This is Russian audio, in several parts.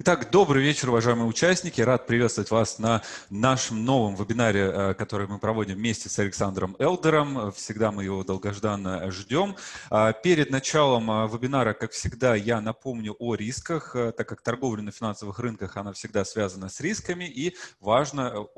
Итак, добрый вечер, уважаемые участники. Рад приветствовать вас на нашем новом вебинаре, э, который мы проводим вместе с Александром Элдером. Всегда мы его долгожданно ждем. А, перед началом э, вебинара, как всегда, я напомню о рисках, э, так как торговля на финансовых рынках, она всегда связана с рисками, и важно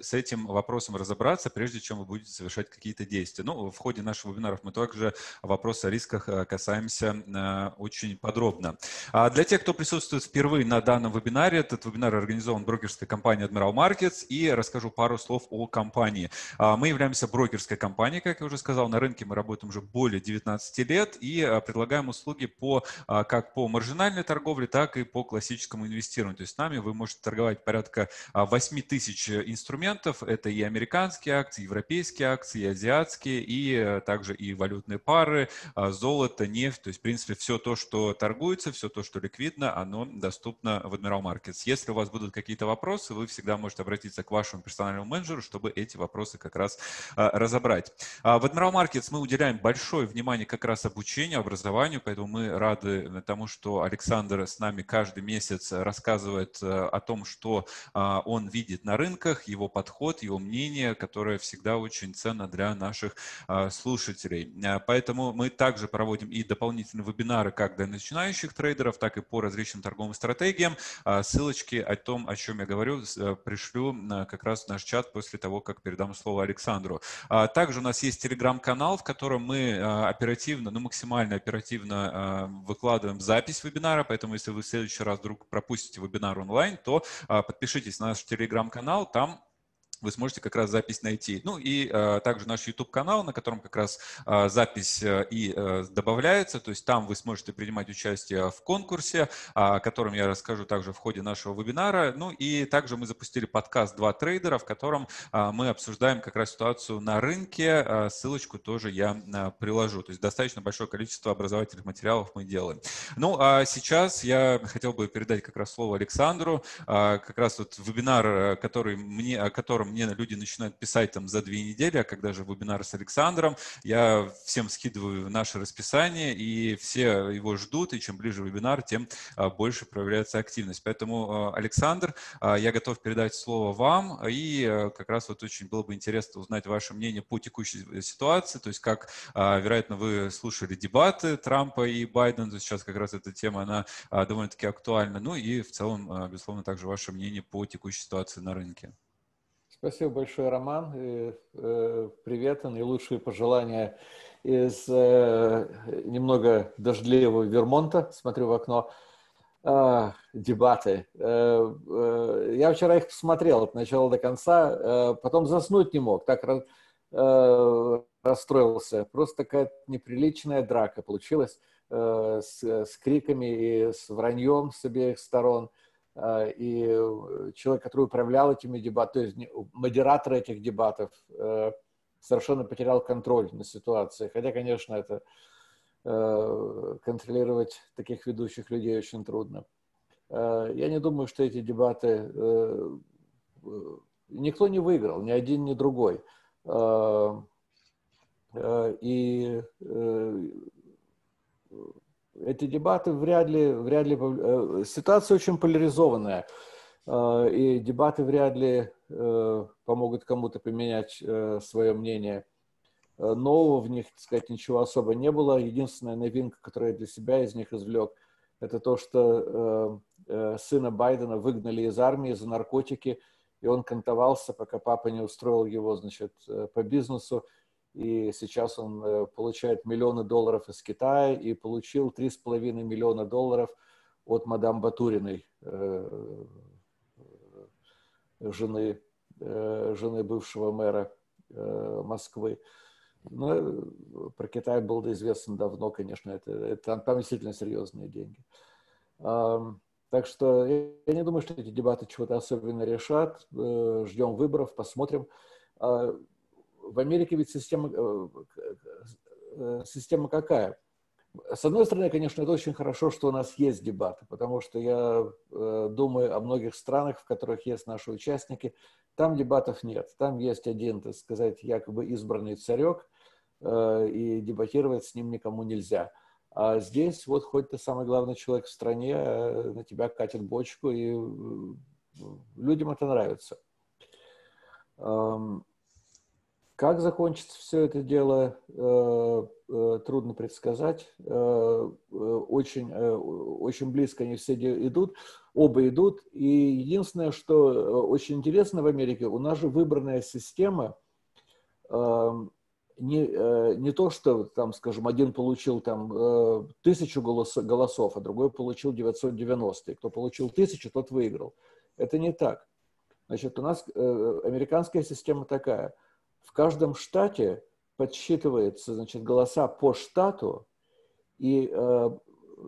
с этим вопросом разобраться, прежде чем вы будете совершать какие-то действия. Ну, в ходе наших вебинаров мы также вопросы о рисках касаемся очень подробно. А для тех, кто присутствует присутствует впервые на данном вебинаре. Этот вебинар организован брокерской компанией Admiral Markets и расскажу пару слов о компании. А, мы являемся брокерской компанией, как я уже сказал, на рынке мы работаем уже более 19 лет и а, предлагаем услуги по, а, как по маржинальной торговле, так и по классическому инвестированию. То есть с нами вы можете торговать порядка 8 тысяч инструментов. Это и американские акции, европейские акции, и азиатские, и также и валютные пары, золото, нефть. То есть, в принципе, все то, что торгуется, все то, что ликвидно, оно доступно в Admiral Markets. Если у вас будут какие-то вопросы, вы всегда можете обратиться к вашему персональному менеджеру, чтобы эти вопросы как раз а, разобрать. А, в Admiral Markets мы уделяем большое внимание как раз обучению, образованию, поэтому мы рады тому, что Александр с нами каждый месяц рассказывает э, о том, что а, он видит на рынках, его подход, его мнение, которое всегда очень ценно для наших слушателей. Поэтому мы также проводим и дополнительные вебинары как для начинающих трейдеров, так и по различным торговым стратегиям. А, ссылочки о том, о чем я говорю, э, пришлю как раз в наш чат после того, как передам слово Александру. А, также у нас есть телеграм-канал, в котором мы а, оперативно, ну максимально оперативно выкладываем запись вебинара, поэтому если вы в следующий раз вдруг пропустите вебинар онлайн, то подпишитесь на наш телеграм-канал, там вы сможете как раз запись найти. Ну и э, также наш YouTube-канал, на котором как раз э, запись э, и э, добавляется, то есть там вы сможете принимать участие в конкурсе, о котором я расскажу также в ходе нашего вебинара. Ну и также мы запустили подкаст «Два трейдера», в котором э, мы обсуждаем как раз ситуацию на рынке. Э, ссылочку тоже я э, приложу. То есть достаточно большое количество образовательных материалов мы делаем. Ну а сейчас я хотел бы передать как раз слово Александру. Э, как раз вот вебинар, э, который мне, о котором мне люди начинают писать там за две недели, а когда же вебинар с Александром, я всем скидываю наше расписание, и все его ждут, и чем ближе вебинар, тем а, больше проявляется активность. Поэтому, а, Александр, а, я готов передать слово вам, и как раз вот очень было бы интересно узнать ваше мнение по текущей ситуации, то есть как, вероятно, вы слушали дебаты Трампа и Байдена, то сейчас как раз эта тема, она довольно-таки актуальна, ну и в целом, безусловно, также ваше мнение по текущей ситуации на рынке. Спасибо большое, Роман. И, э, привет, и лучшие пожелания из э, немного дождливого Вермонта. Смотрю в окно. Э, дебаты. Э, э, я вчера их посмотрел от начала до конца, э, потом заснуть не мог. Так э, расстроился. Просто такая неприличная драка получилась э, с, с криками и с враньем с обеих сторон. А, и э, человек, который управлял этими дебатами, то есть модератор этих дебатов, э, совершенно потерял контроль на ситуации. Хотя, конечно, это э, контролировать таких ведущих людей очень трудно. Я не думаю, что эти дебаты никто не выиграл, ни один, ни другой. И эти дебаты вряд ли, вряд ли... Э, ситуация очень поляризованная, э, и дебаты вряд ли э, помогут кому-то поменять свое мнение. Нового в них, так сказать, ничего особо не было. Единственная новинка, которую я для себя из них извлек, это то, что сына Байдена выгнали из армии за наркотики, и он кантовался, пока папа не устроил его, значит, по бизнесу и сейчас он э, получает миллионы долларов из Китая и получил 3,5 миллиона долларов от мадам Батуриной, э, жены, э, жены бывшего мэра Москвы. Но про Китай было известно давно, конечно, это, это там действительно серьезные деньги. Так что я не думаю, что эти дебаты чего-то особенно решат. Ждем выборов, посмотрим. В Америке ведь система, э, э, система какая? С одной стороны, конечно, это очень хорошо, что у нас есть дебаты, потому что я э, думаю о многих странах, в которых есть наши участники, там дебатов нет. Там есть один, так сказать, якобы избранный царек, и дебатировать с ним никому нельзя. А здесь вот хоть ты самый главный человек в стране, на тебя катят бочку, и людям это нравится. Как закончится все это дело, э, э, трудно предсказать. Э, очень, очень близко они все идут, оба идут. И единственное, что очень интересно в Америке, у нас же выбранная система не, не то, что, там, скажем, один получил там тысячу голосов, а другой получил 990. И кто получил тысячу, тот выиграл. Это не так. Значит, у нас американская система такая – в каждом штате подсчитывается, значит, голоса по штату, и э,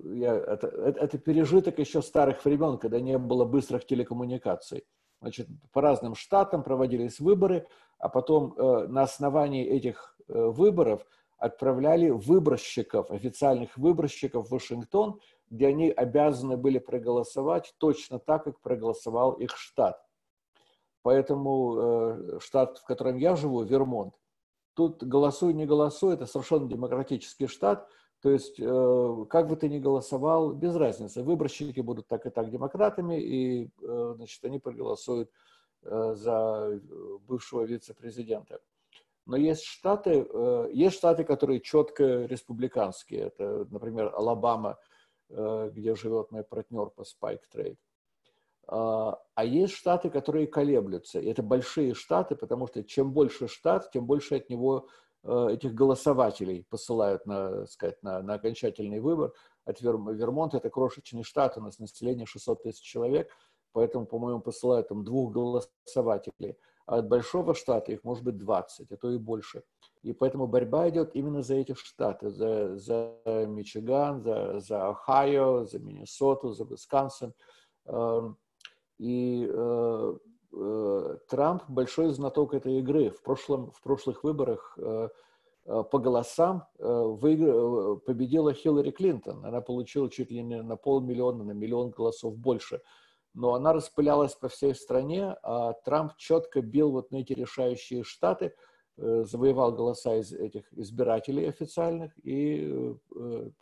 я, это, это пережиток еще старых времен, когда не было быстрых телекоммуникаций. Значит, по разным штатам проводились выборы, а потом э, на основании этих э, выборов отправляли выборщиков, официальных выборщиков в Вашингтон, где они обязаны были проголосовать точно так, как проголосовал их штат. Поэтому э, штат, в котором я живу, Вермонт, тут голосуй, не голосуй, это совершенно демократический штат, то есть э, как бы ты ни голосовал, без разницы, выборщики будут так и так демократами, и э, значит, они проголосуют за бывшего вице-президента. Но есть штаты, есть штаты, которые четко республиканские. Это, например, Алабама, где живет мой партнер по Spike Trade. А, а есть штаты, которые колеблются. И это большие штаты, потому что чем больше штат, тем больше от него э, этих голосователей посылают на, сказать, на, на окончательный выбор. От Вермонт это крошечный штат, у нас население 600 тысяч человек, поэтому, по-моему, посылают там двух голосователей. А от большого штата их может быть 20, а то и больше. И поэтому борьба идет именно за эти штаты, за, за Мичиган, за, за Ohio, за Миннесоту, за Висконсин. И э, э, Трамп большой знаток этой игры. В, прошлом, в прошлых выборах э, э по голосам э, выигр... Э, победила Хиллари Клинтон. Она получила чуть ли не на полмиллиона, на миллион голосов больше. Но она распылялась по всей стране, а Трамп четко бил вот на эти решающие штаты, завоевал голоса из этих избирателей официальных и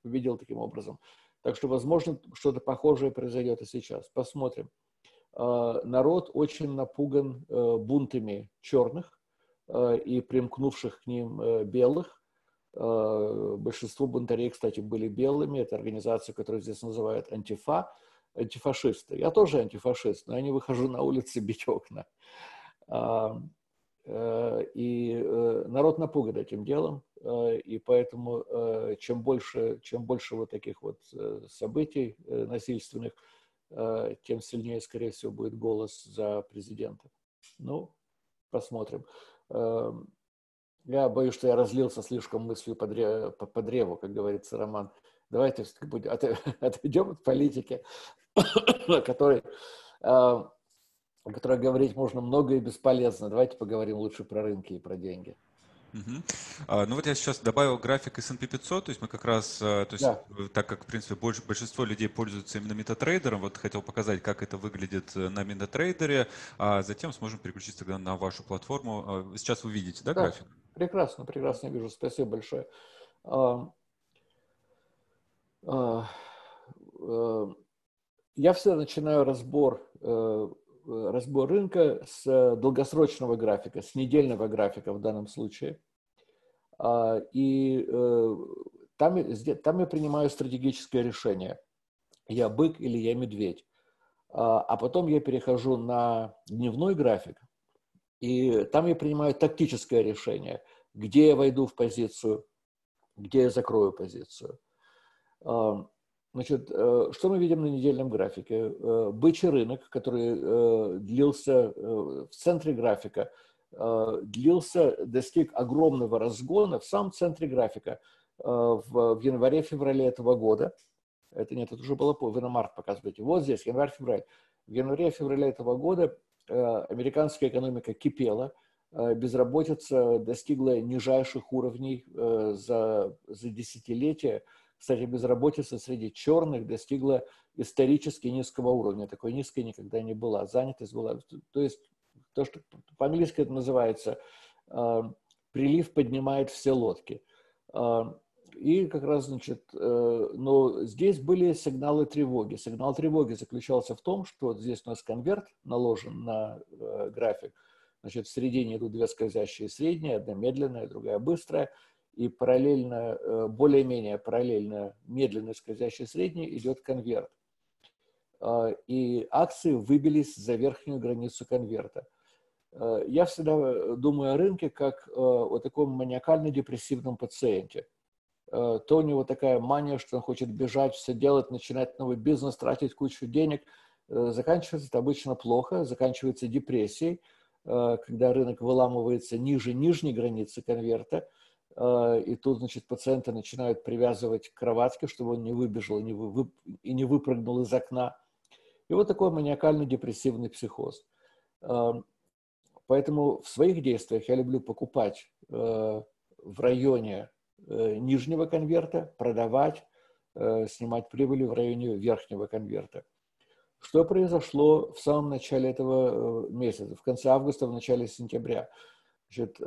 победил таким образом. Так что, возможно, что-то похожее произойдет и сейчас. Посмотрим. Э, народ очень напуган э, бунтами черных э, и примкнувших к ним белых. Большинство бунтарей, кстати, были белыми. Это организация, которую здесь называют антифа, антифашисты. Я тоже антифашист, но я не выхожу на улицы бить окна. И народ напуган этим делом, и поэтому чем больше, чем больше вот таких вот событий насильственных, тем сильнее, скорее всего, будет голос за президента. Ну, посмотрим. Эм, я боюсь, что я разлился слишком мыслью по, древу, по древу, как говорится Роман. Давайте отойдем от политики, которой, о которой говорить можно много и бесполезно. Давайте поговорим лучше про рынки и про деньги. Угу. А, ну вот я сейчас добавил график S&P 500, то есть мы как раз, а, то есть да. Э, так как, в принципе, больше, большинство людей пользуются именно метатрейдером, вот хотел показать, как это выглядит э, на метатрейдере, а затем сможем переключиться тогда на вашу платформу. А, сейчас вы видите, да, да график? Прекрасно, прекрасно вижу, спасибо большое. А, я всегда начинаю разбор разбор рынка с долгосрочного графика, с недельного графика в данном случае. А, и э, там, там я принимаю стратегическое решение. Я бык или я медведь. А, а потом я перехожу на дневной график, и там я принимаю тактическое решение, где я войду в позицию, где я закрою позицию. Значит, э, что мы видим на недельном графике? Э, бычий рынок, который э, длился в центре графика, длился, достиг огромного разгона в самом центре графика в январе-феврале этого года. Это нет, это уже было, вы на март показываете. Вот здесь, январь-февраль. В январе-феврале этого года американская экономика кипела, безработица достигла нижайших уровней за, за десятилетия – кстати, безработица среди черных достигла исторически низкого уровня. Такой низкой никогда не была. Занятость была... То есть то, что по-английски это называется э, «прилив поднимает все лодки». Э, и как раз, значит, но здесь были сигналы тревоги. Сигнал тревоги заключался в том, что вот здесь у нас конверт наложен на график. Значит, в середине идут две скользящие средние, одна медленная, другая быстрая. И параллельно, более-менее параллельно медленной скользящей средней идет конверт. И акции выбились за верхнюю границу конверта. Э, я всегда э, думаю о рынке как э, о таком маниакально-депрессивном пациенте. То у него такая мания, что он хочет бежать, все делать, начинать новый бизнес, тратить кучу денег. Заканчивается это обычно плохо, заканчивается депрессией, когда рынок выламывается ниже нижней границы конверта, и тут, значит, пациенты начинают привязывать к кроватке, чтобы он не выбежал и не, вы, и не выпрыгнул из окна. И вот такой маниакально-депрессивный психоз. Эм, Поэтому в своих действиях я люблю покупать э, в районе нижнего конверта, продавать, снимать прибыли в районе верхнего конверта. Что произошло в самом начале этого месяца, в конце августа, в начале сентября? Значит,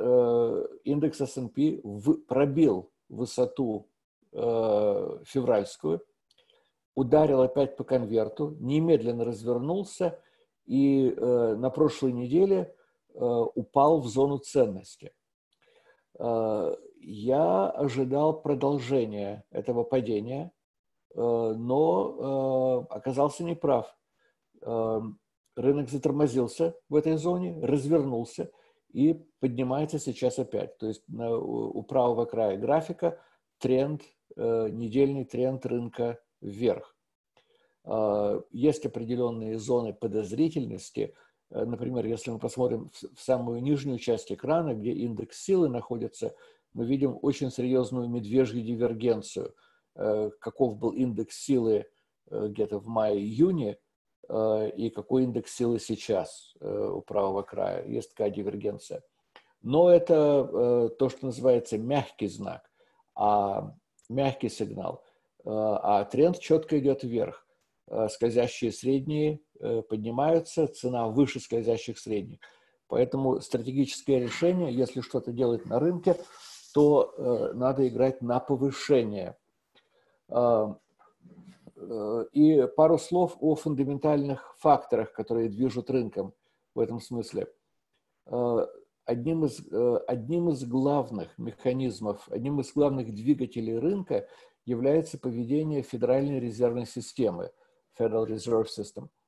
индекс S&P пробил высоту февральскую, ударил опять по конверту, немедленно развернулся, и на прошлой неделе Э, упал в зону ценности. Э, я ожидал продолжения этого падения, э, но оказался неправ. Рынок затормозился в этой зоне, развернулся и поднимается сейчас опять. То есть у правого края графика тренд, недельный тренд рынка вверх. Есть определенные зоны подозрительности – Э, например, если мы посмотрим в самую нижнюю часть экрана, где индекс силы находится, мы видим очень серьезную медвежью дивергенцию. Э, каков был индекс силы э, где-то в мае-июне и какой индекс силы сейчас у правого края. Есть такая дивергенция. Но это то, что называется мягкий знак, а мягкий сигнал. А тренд четко идет вверх. Скользящие средние Э, поднимаются, цена выше скользящих средних. Поэтому стратегическое решение, если что-то делать на рынке, то э, надо играть на повышение. Э, и пару слов о фундаментальных факторах, которые движут рынком в этом смысле. А, одним из, одним из главных механизмов, одним из главных двигателей рынка является поведение Федеральной резервной системы, Federal Reserve System –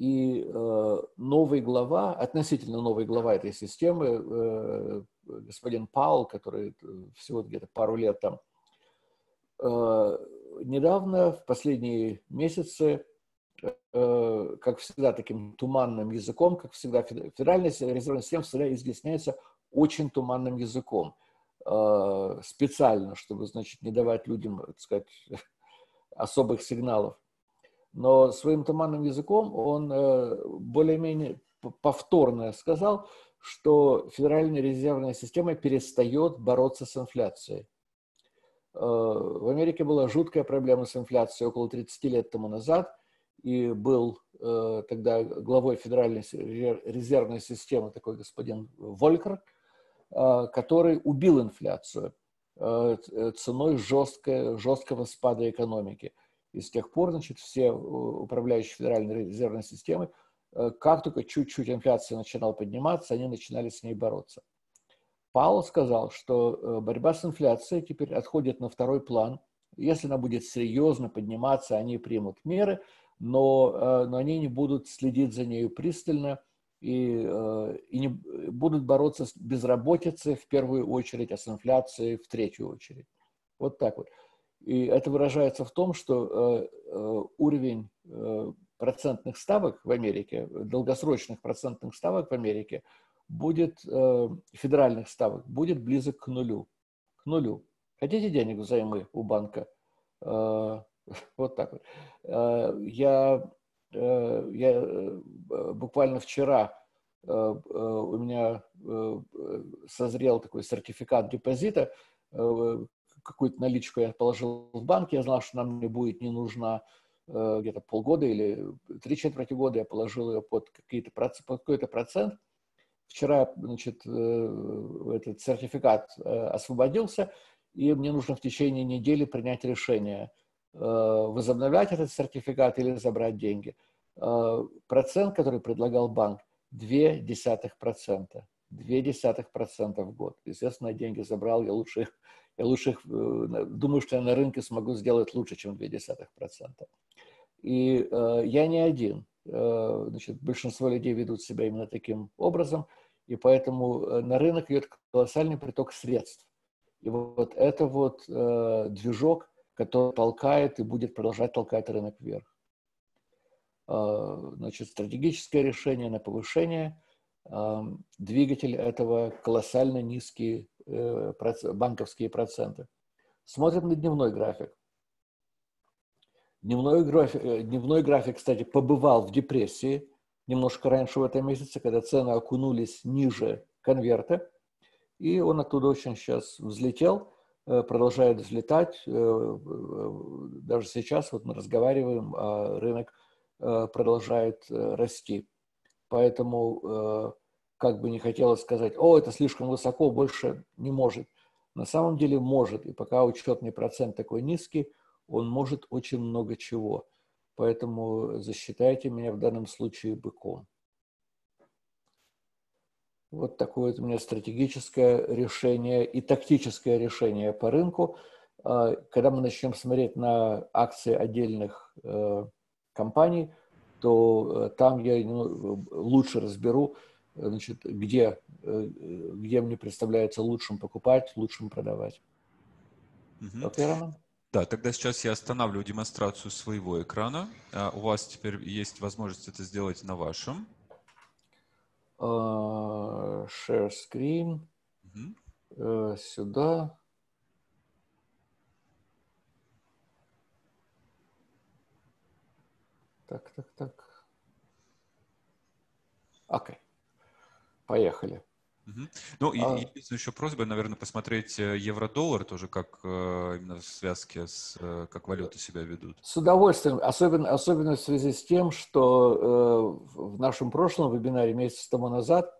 и э, новый глава, относительно новый глава этой системы, э, господин Паул, который э, всего где-то пару лет там, э, недавно, в последние месяцы, э, как всегда, таким туманным языком, как всегда, Федеральная резервная система всегда изъясняется очень туманным языком. Э, специально, чтобы, значит, не давать людям, так сказать, особых сигналов но своим туманным языком он э, более-менее повторно сказал, что Федеральная резервная система перестает бороться с инфляцией. Э, в Америке была жуткая проблема с инфляцией около 30 лет тому назад, и был э, тогда главой Федеральной резервной системы такой господин Волькер, который убил инфляцию ценой жесткого, жесткого спада экономики. И с тех пор, значит, все э, управляющие Федеральной резервной системы, э, как только чуть-чуть инфляция начинала подниматься, они начинали с ней бороться. Паул сказал, что э, борьба с инфляцией теперь отходит на второй план. Если она будет серьезно подниматься, они примут меры, но, но они не будут следить за нею пристально и, и не будут бороться с безработицей в первую очередь, а с инфляцией в третью очередь. Вот так вот. И это выражается в том, что э, э, уровень э, процентных ставок в Америке, долгосрочных процентных ставок в Америке, будет, федеральных ставок, будет близок к нулю. К нулю. Хотите денег взаймы у банка? Вот так вот. Я, я буквально вчера у меня созрел такой сертификат депозита, какую-то наличку я положил в банк, я знал, что нам не будет не нужна э, где-то полгода или три четверти года, я положил ее под, какие-то, под какой-то процент. Вчера, значит, э, этот сертификат э, освободился, и мне нужно в течение недели принять решение, э, возобновлять этот сертификат или забрать деньги. Процент, который предлагал банк, 0,2%. 0,2% в год. Естественно, деньги забрал, я лучше их, я лучше их, думаю, что я на рынке смогу сделать лучше, чем 0,2%. И э, я не один. Э, значит, большинство людей ведут себя именно таким образом, и поэтому э, на рынок идет колоссальный приток средств. И вот это вот э, движок, который толкает и будет продолжать толкать рынок вверх. Э, значит, стратегическое решение на повышение. Э, двигатель этого колоссально низкие э, проц... банковские проценты. Смотрим на дневной график. Дневной график, э, дневной график, кстати, побывал в депрессии немножко раньше в этом месяце, когда цены окунулись ниже конверта и он оттуда очень сейчас взлетел, э, продолжает взлетать. Э, э, даже сейчас вот мы разговариваем, а рынок продолжает расти. Поэтому, как бы не хотелось сказать, о, это слишком высоко, больше не может. На самом деле может, и пока учетный процент такой низкий, он может очень много чего. Поэтому засчитайте меня в данном случае быком. Вот такое вот у меня стратегическое решение и тактическое решение по рынку. А, когда мы начнем смотреть на акции отдельных э, компаний, то э, там я ну, лучше разберу, значит, где, э, где мне представляется лучшим покупать, лучшим продавать. Угу. Окей, Роман? Да, тогда сейчас я останавливаю демонстрацию своего экрана. А, у вас теперь есть возможность это сделать на вашем. Uh, share screen. Uh, сюда. Так, так, так. Окей. Поехали. Угу. Ну, и а... единственная еще просьба, наверное, посмотреть э, евро-доллар тоже, как э, именно в связке с, э, как валюты себя ведут. С удовольствием, особенно, особенно в связи с тем, что э, в нашем прошлом вебинаре месяц тому назад,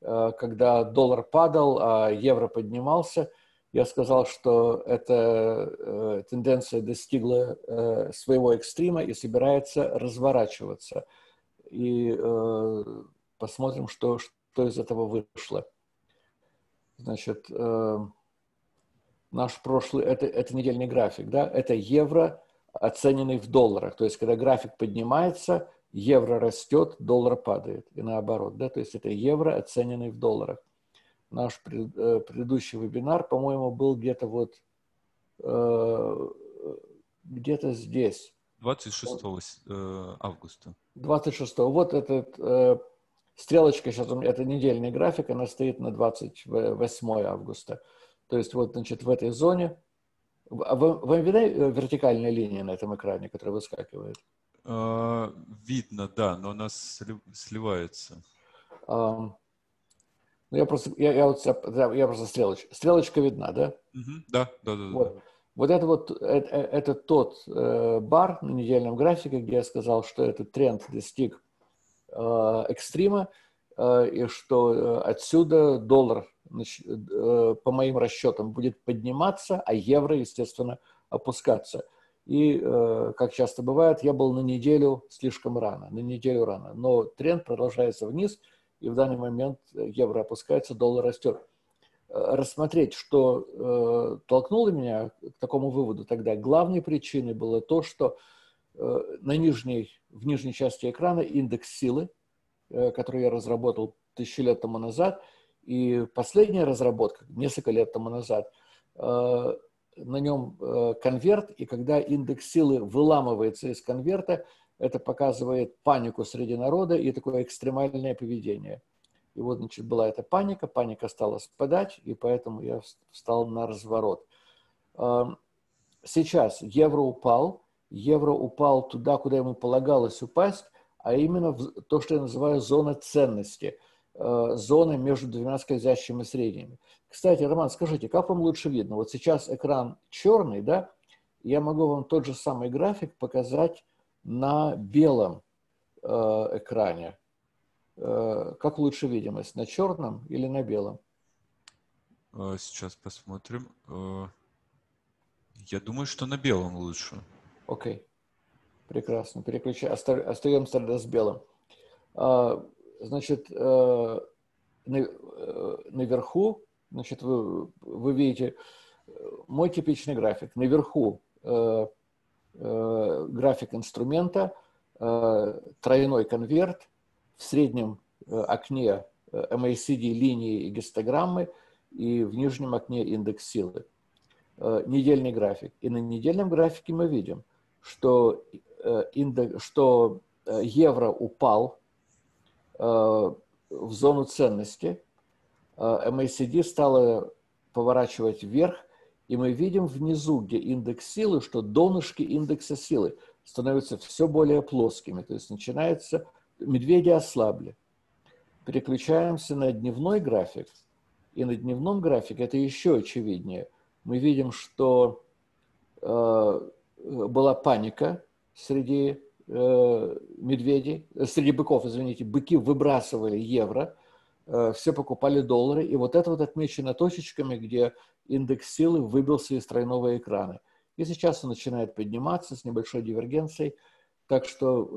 э, когда доллар падал, а евро поднимался, я сказал, что эта э, тенденция достигла э, своего экстрима и собирается разворачиваться. И э, посмотрим, что, что из этого вышло. Значит, э, наш прошлый, это, это недельный график, да, это евро, оцененный в долларах. То есть, когда график поднимается, евро растет, доллар падает. И наоборот, да, то есть это евро, оцененный в долларах. Наш пред, э, предыдущий вебинар, по-моему, был где-то вот, э, где-то здесь. 26 э, августа. 26. Вот этот Стрелочка сейчас, это недельный график, она стоит на 28 августа. То есть вот, значит, в этой зоне... Вы, вам видна э, вертикальная линия на этом экране, которая выскакивает? А, видно, да, но она сливается. А, ну, я просто, я, я, вот, я просто стрелочка. Стрелочка видна, да? Угу, да, да, да. Вот. да. Вот это вот это, э, это тот э, бар на недельном графике, где я сказал, что этот тренд достиг экстрима, э, и что э, отсюда доллар, по моим расчетам, будет подниматься, а евро, естественно, опускаться. И, как часто бывает, я был на неделю слишком рано, на неделю рано. Но тренд продолжается вниз, и в данный момент евро опускается, доллар растет. Рассмотреть, что толкнуло меня к такому выводу тогда, главной причиной было то, что на нижней в нижней части экрана индекс силы, э, который я разработал тысячи лет тому назад. И последняя разработка, несколько лет тому назад, э, на нем э, конверт, и когда индекс силы выламывается из конверта, это показывает панику среди народа и такое экстремальное поведение. И вот, значит, была эта паника, паника стала спадать, и поэтому я встал на разворот. Сейчас евро упал, евро упал туда, куда ему полагалось упасть, а именно в то, что я называю зона ценности, э, зона между двумя скользящими средними. Кстати, Роман, скажите, как вам лучше видно? Вот сейчас экран черный, да? Я могу вам тот же самый график показать на белом э, экране. Э, как лучше видимость, на черном или на белом? Сейчас посмотрим. Я думаю, что на белом лучше. Окей. Okay. Прекрасно. Переключаем. Остаемся тогда с белым. А, значит, э, э, наверху, значит, вы, вы видите мой типичный график. Наверху э, график инструмента, тройной конверт, в среднем окне MACD линии и гистограммы, и в нижнем окне индекс силы. Недельный график. И на недельном графике мы видим, что, индекс, что евро упал Э, в зону ценности, MACD э, стала поворачивать вверх, и мы видим внизу, где индекс силы, что донышки индекса силы становятся все более плоскими. То есть начинается, медведи ослабли. Переключаемся на дневной график, и на дневном графике это еще очевиднее. Мы видим, что э, была паника среди Э, медведи, э, среди быков, извините, быки выбрасывали евро, э, все покупали доллары, и вот это вот отмечено точечками, где индекс силы выбился из тройного экрана. И сейчас он начинает подниматься с небольшой дивергенцией, так что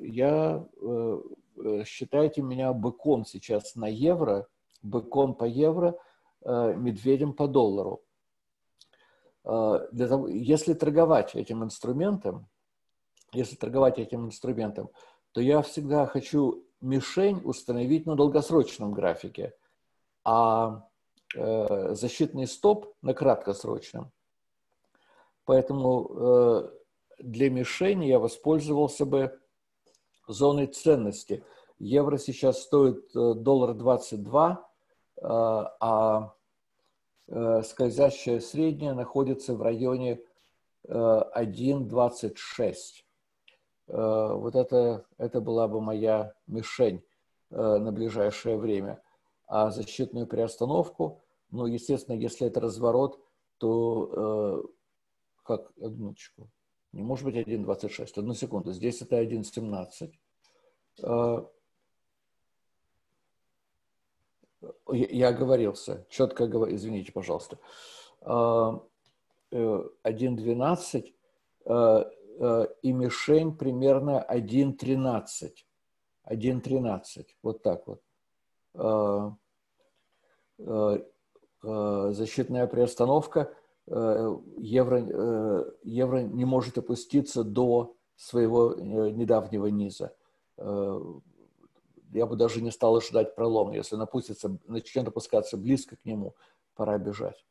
э, я, э, считайте меня быком сейчас на евро, быком по евро, э, медведем по доллару. Э, для того, если торговать этим инструментом, если торговать этим инструментом, то я всегда хочу мишень установить на долгосрочном графике, а э, защитный стоп на краткосрочном. Поэтому э, для мишени я воспользовался бы зоной ценности. Евро сейчас стоит э, доллар 22, э, а скользящая средняя находится в районе 1,26. Э, вот это, это была бы моя мишень э, на ближайшее время. А защитную приостановку, ну, естественно, если это разворот, то э, как, одночку, не может быть 1.26, одну секунду, здесь это 1.17. Я оговорился, четко говорю, извините, пожалуйста. 1.12 Э, и мишень примерно 1.13. 1.13, вот так вот. Э, э, защитная приостановка. Евро, евро не может опуститься до своего недавнего низа. Я бы даже не стал ожидать пролом. Если напустится, начнет опускаться близко к нему, пора бежать.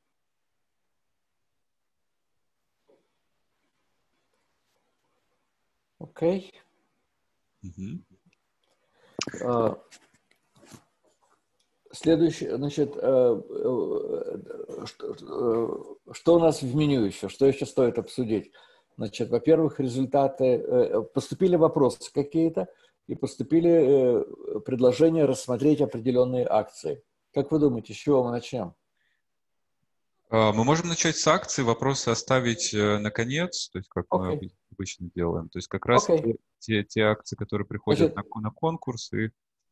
Окей. Okay. Uh, следующее, значит, uh, uh, что, что у нас в меню еще? Что еще стоит обсудить? Значит, во-первых, результаты, поступили вопросы какие-то, и поступили предложения рассмотреть определенные акции. Как вы думаете, с чего мы начнем? Мы можем начать с акций, вопросы оставить наконец, то есть как okay. мы обычно делаем. То есть как раз okay. те, те, те акции, которые приходят Значит, на, на конкурс. И...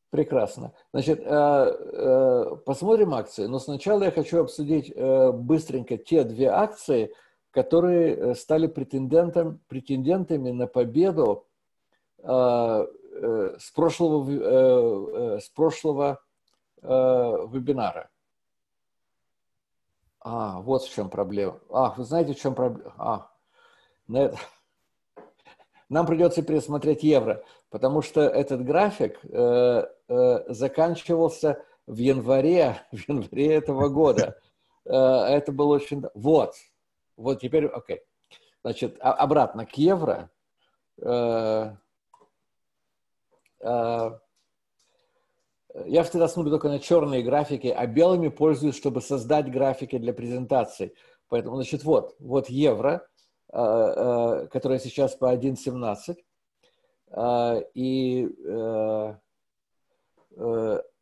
Прекрасно. Значит, э, э, посмотрим акции. Но сначала я хочу обсудить э, быстренько те две акции, которые стали претендентом, претендентами на победу с прошлого, с прошлого вебинара. А, вот в чем проблема. А, вы знаете, в чем проблема? А, на это нам придется пересмотреть евро, потому что этот график э, э, заканчивался в январе, в январе этого года. Э, это было очень... Вот, вот теперь, окей. Значит, а, обратно к евро. Э, э, я всегда смотрю только на черные графики, а белыми пользуюсь, чтобы создать графики для презентации. Поэтому, значит, вот, вот евро – Э, э, которая сейчас по 1.17, э, и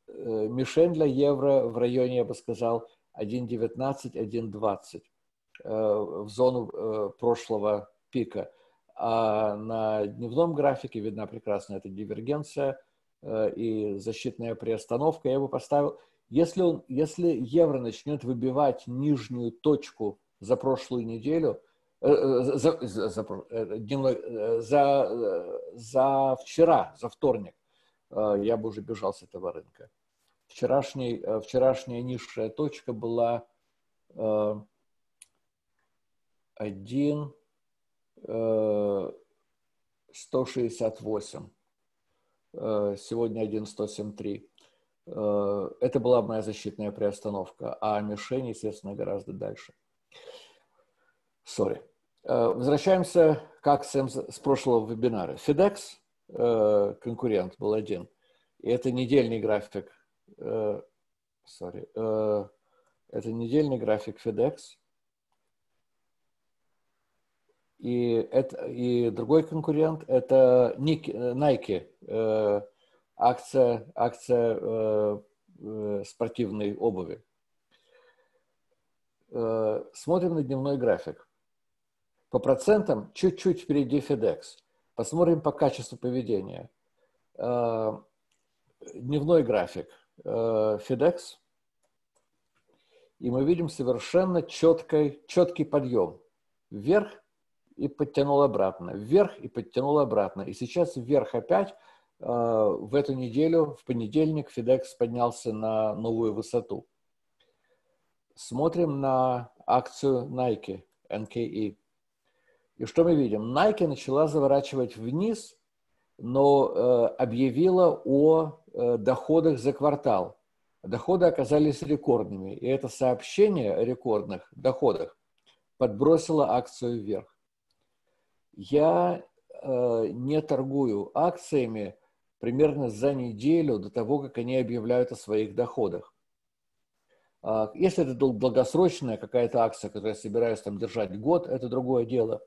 мишень для евро в районе, я бы сказал, 1.19, 1.20 в зону прошлого пика. А на дневном графике видна прекрасно эта дивергенция и защитная приостановка. Я бы поставил, если, он, если евро начнет выбивать нижнюю точку за прошлую неделю, за, за, за, дневной, за, за вчера, за вторник, я бы уже бежал с этого рынка. Вчерашний, вчерашняя низшая точка была 1, 168. Сегодня 1.107.3. Э, это была моя защитная приостановка, а мишень, естественно, гораздо дальше. Сори. Э, возвращаемся к акциям с прошлого вебинара. FedEx, э, конкурент, был один. И это недельный график. Sorry. Это недельный график FedEx. И, это, и другой конкурент – это Nike, акция, акция э, э, спортивной обуви. Э, смотрим на дневной график. По процентам чуть-чуть впереди FedEx. Посмотрим по качеству поведения. Э, дневной график э, FedEx. И мы видим совершенно четкий, четкий подъем. Вверх и подтянул обратно. Вверх и подтянул обратно. И сейчас вверх опять – а, в эту неделю, в понедельник, FedEx поднялся на новую высоту. Смотрим на акцию Nike, NKE. И что мы видим? Nike начала заворачивать вниз, но э, объявила о э, доходах за квартал. Доходы оказались рекордными, и это сообщение о рекордных доходах подбросило акцию вверх. Я э, не торгую акциями, примерно за неделю до того, как они объявляют о своих доходах. А, если это долгосрочная какая-то акция, которую я собираюсь там держать год, это другое дело.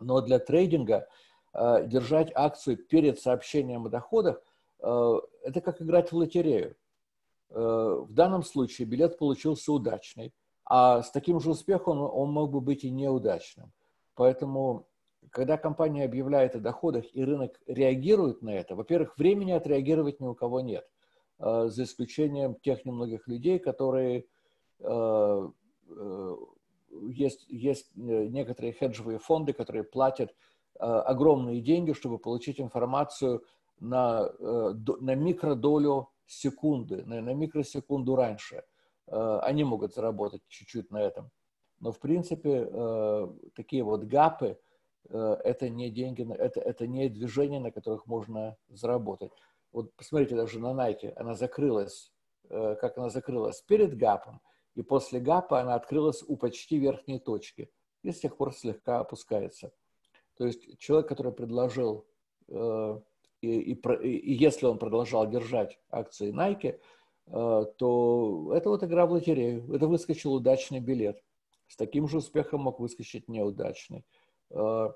Но для трейдинга а, держать акцию перед сообщением о доходах а, – это как играть в лотерею. В данном случае билет получился удачный, а с таким же успехом он мог бы быть и неудачным. Поэтому когда компания объявляет о доходах и рынок реагирует на это, во-первых, времени отреагировать ни у кого нет, э, за исключением тех немногих людей, которые э, э, есть, есть некоторые хеджевые фонды, которые платят огромные деньги, чтобы получить информацию на, на микродолю секунды, на, на микросекунду раньше. Они могут заработать чуть-чуть на этом. Но, в принципе, такие вот гапы – это не деньги, это, это не движения, на которых можно заработать. Вот посмотрите даже на Nike, она закрылась, э, как она закрылась перед гапом, и после гапа она открылась у почти верхней точки, и с тех пор слегка опускается. То есть человек, который предложил, э, и, и, и если он продолжал держать акции Nike, то это вот игра в лотерею. Это выскочил удачный билет. С таким же успехом мог выскочить неудачный. Э,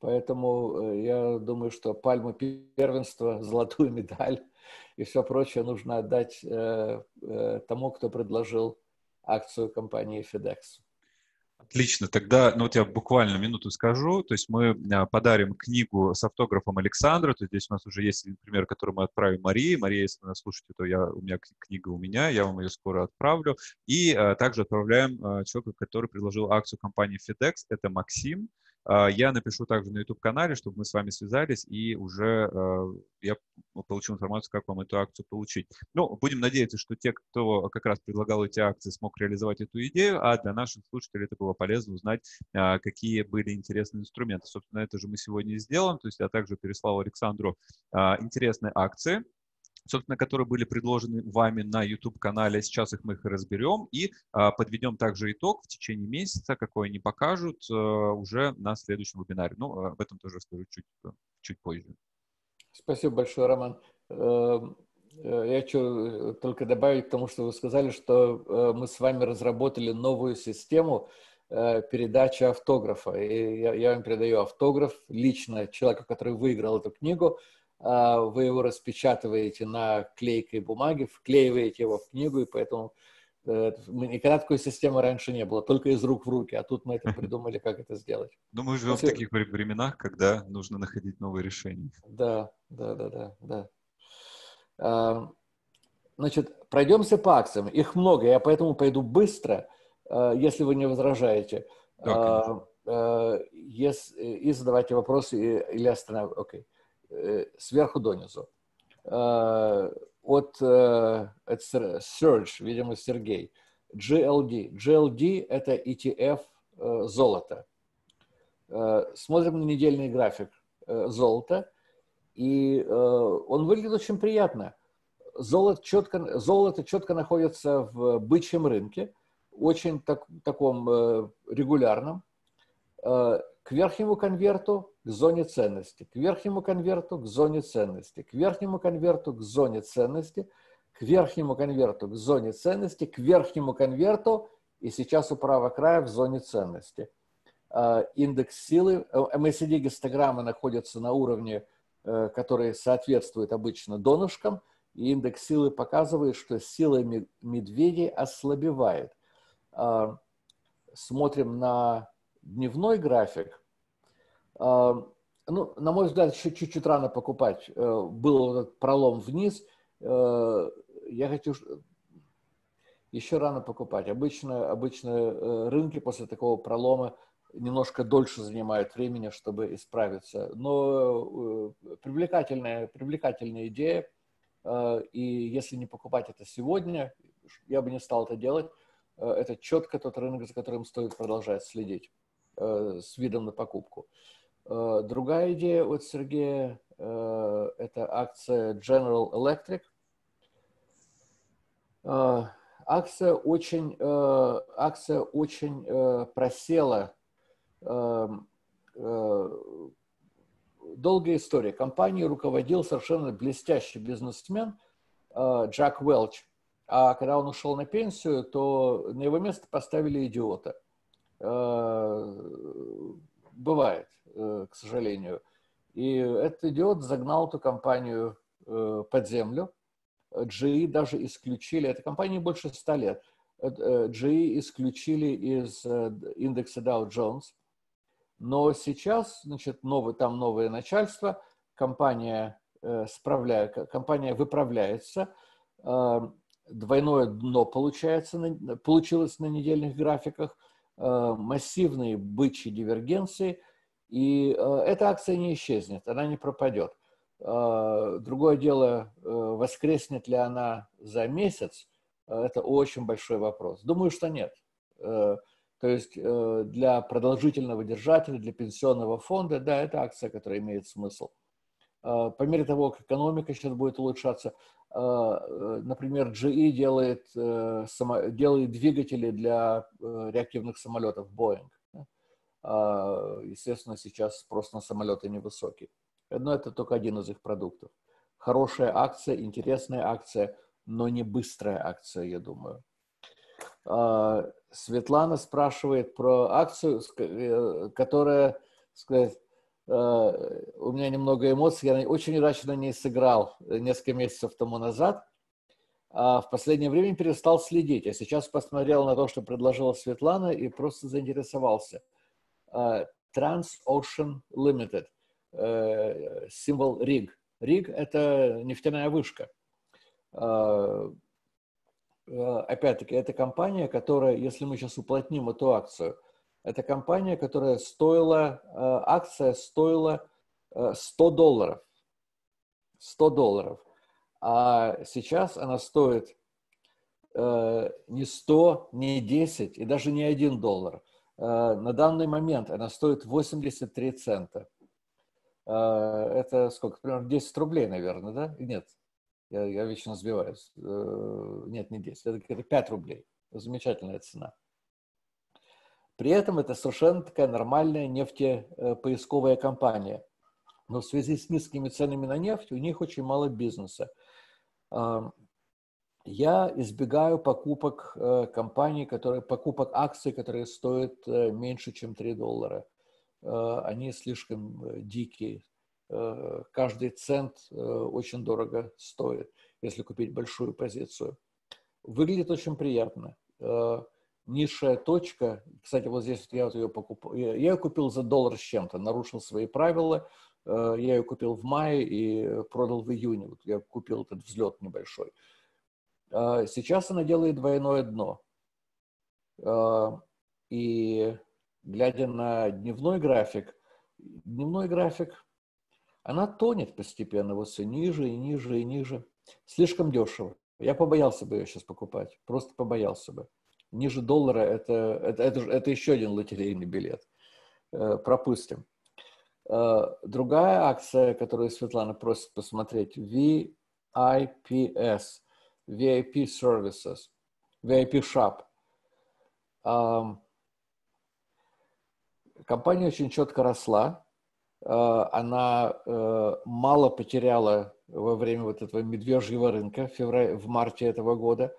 поэтому э, я думаю, что пальму первенства, золотую медаль и все прочее нужно отдать э, тому, кто предложил акцию компании FedEx. Отлично, тогда, ну вот я буквально минуту скажу, то есть мы подарим книгу с автографом Александра, то есть здесь у нас уже есть пример, который мы отправим Марии. Мария, если вы нас слушаете, то я, у меня книга у меня, я вам ее скоро отправлю. И а, также отправляем а, человека, который предложил акцию компании FedEx, это Максим. А, я напишу также на YouTube-канале, чтобы мы с вами связались и уже а, я получу информацию, как вам эту акцию получить. Ну, будем надеяться, что те, кто как раз предлагал эти акции, смог реализовать эту идею, а для наших слушателей это было полезно узнать, а, какие были интересные инструменты. Собственно, это же мы сегодня и сделаем. То есть я также переслал Александру интересные акции, собственно, которые были предложены вами на YouTube-канале. Сейчас их мы их разберем и а, подведем также итог в течение месяца, какой они покажут а, уже на следующем вебинаре. Ну, об этом тоже расскажу чуть, чуть позже. Спасибо большое, Роман. Эм, э, я хочу только добавить к тому, что вы сказали, что э, мы с вами разработали новую систему э, передачи автографа. И я, я вам передаю автограф лично человеку, который выиграл эту книгу. А, вы его распечатываете на клейкой бумаге, вклеиваете его в книгу, и поэтому э, никогда такой системы раньше не было, только из рук в руки, а тут мы это придумали, как это сделать. Ну, мы живем Спасибо. в таких временах, когда нужно находить новые решения. Да, да, да, да, да. А, значит, пройдемся по акциям. Их много, я поэтому пойду быстро. если вы не возражаете. Да, если, и задавайте вопросы или останавливайте. Окей. Okay. Сверху донизу. От, от Surge, видимо, Сергей. GLD. GLD – это ETF золота. Смотрим на недельный график золота, и он выглядит очень приятно. Золото четко, золото четко находится в бычьем рынке, очень так, таком регулярном. К верхнему конверту к зоне ценности, к верхнему конверту к зоне ценности, к верхнему конверту к зоне ценности, к верхнему конверту к зоне ценности, к верхнему конверту и сейчас у правого края в зоне ценности. А, индекс силы, MACD гистограммы находятся на уровне, э, который соответствует обычно донышкам, и индекс силы показывает, что сила медведей ослабевает. Смотрим на дневной график. Ну, на мой взгляд, еще чуть-чуть рано покупать. Э, был этот пролом вниз. Э, я хочу еще рано покупать. Обычно, обычно э, рынки после такого пролома немножко дольше занимают времени, чтобы исправиться. Но привлекательная, привлекательная идея. И если не покупать это сегодня, я бы не стал это делать. Это четко тот рынок, за которым стоит продолжать следить с видом на покупку. Другая идея от Сергея – это акция General Electric – акция очень, э, акция очень э, просела. Э, долгая история. Компанией руководил совершенно блестящий бизнесмен Джак Уэлч. А когда он ушел на пенсию, то на его место поставили идиота. Бывает, к сожалению. И этот идиот загнал эту компанию под землю. GE даже исключили, эта компания больше 100 лет, GE исключили из э, индекса Dow Jones, но сейчас, значит, новый, там новое начальство, компания, э, справляет, компания выправляется, э, двойное дно получается, получилось на недельных графиках, массивные бычьи дивергенции, и эта акция не исчезнет, она не пропадет. А, другое дело, э, воскреснет ли она за месяц, э, это очень большой вопрос. Думаю, что нет. Э, то есть для продолжительного держателя, для пенсионного фонда, да, это акция, которая имеет смысл. По мере того, как экономика сейчас будет улучшаться, например, GE делает, делает двигатели для реактивных самолетов Boeing. Естественно, сейчас спрос на самолеты невысокий но это только один из их продуктов. Хорошая акция, интересная акция, но не быстрая акция, я думаю. А, Светлана спрашивает про акцию, э, которая, сказать, э, у меня немного эмоций, я очень иначе на ней сыграл несколько месяцев тому назад, а в последнее время перестал следить. Я сейчас посмотрел на то, что предложила Светлана, и просто заинтересовался. А, Transocean Limited – Э, символ РИГ. РИГ – это нефтяная вышка. Э, опять-таки, это компания, которая, если мы сейчас уплотним эту акцию, это компания, которая стоила, э, акция стоила 100 долларов. 100 долларов. А сейчас она стоит не 100, не 10 и даже не 1 доллар. На данный момент она стоит 83 цента. А, это сколько? Примерно 10 рублей, наверное, да? Нет, я, я вечно сбиваюсь. Э, нет, не 10, это, это 5 рублей. Замечательная цена. При этом это совершенно такая нормальная нефтепоисковая компания. Но в связи с низкими ценами на нефть у них очень мало бизнеса. Я избегаю покупок э, компаний, которые, покупок акций, которые стоят э, меньше, чем 3 доллара. Э, они слишком дикие. Каждый цент очень дорого стоит, если купить большую позицию. Выглядит очень приятно. Низшая точка, кстати, вот здесь я вот ее покупал, я ее купил за доллар с чем-то, нарушил свои правила, я ее купил в мае и продал в июне. Вот я купил этот взлет небольшой. Сейчас она делает двойное дно. И глядя на дневной график, дневной график, она тонет постепенно, вот все ниже и ниже и ниже. Слишком дешево. Я побоялся бы ее сейчас покупать, просто побоялся бы. Ниже доллара это, это, это, это еще один лотерейный билет. Э, пропустим. Э, другая акция, которую Светлана просит посмотреть, VIPS, VIP Services, VIP Shop. Компания очень четко росла, э, она мало потеряла во время вот этого медвежьего рынка в, феврале, в марте этого года,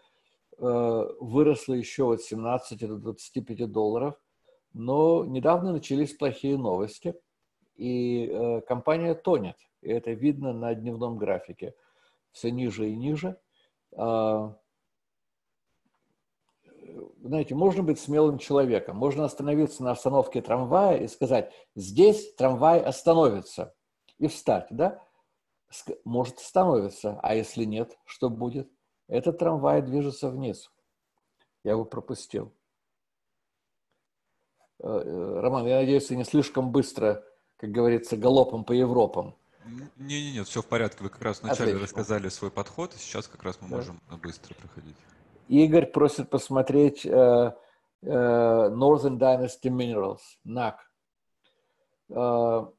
выросла еще от 17 до 25 долларов, но недавно начались плохие новости, и э, компания тонет. И это видно на дневном графике. Все ниже и ниже. Э, знаете, можно быть смелым человеком. Можно остановиться на остановке трамвая и сказать, здесь трамвай остановится. И встать, да? Может остановиться. А если нет, что будет? Этот трамвай движется вниз. Я его пропустил. Э, э, Роман, я надеюсь, ты не слишком быстро, как говорится, галопом по Европам. Не, не, нет, все в порядке. Вы как раз вначале Отлично. рассказали свой подход, и сейчас как раз мы да. можем быстро проходить. Игорь просит посмотреть uh, uh, Northern Dynasty Minerals, NAC. Uh,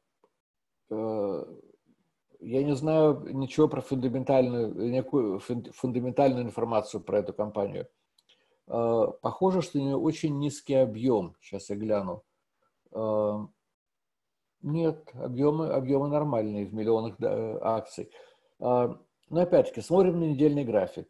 uh, я не знаю ничего про фундаментальную, некую фундаментальную информацию про эту компанию. Похоже, что у нее очень низкий объем. Сейчас я гляну. Нет, объемы, объемы нормальные в миллионах акций. А, но опять-таки, смотрим на недельный график.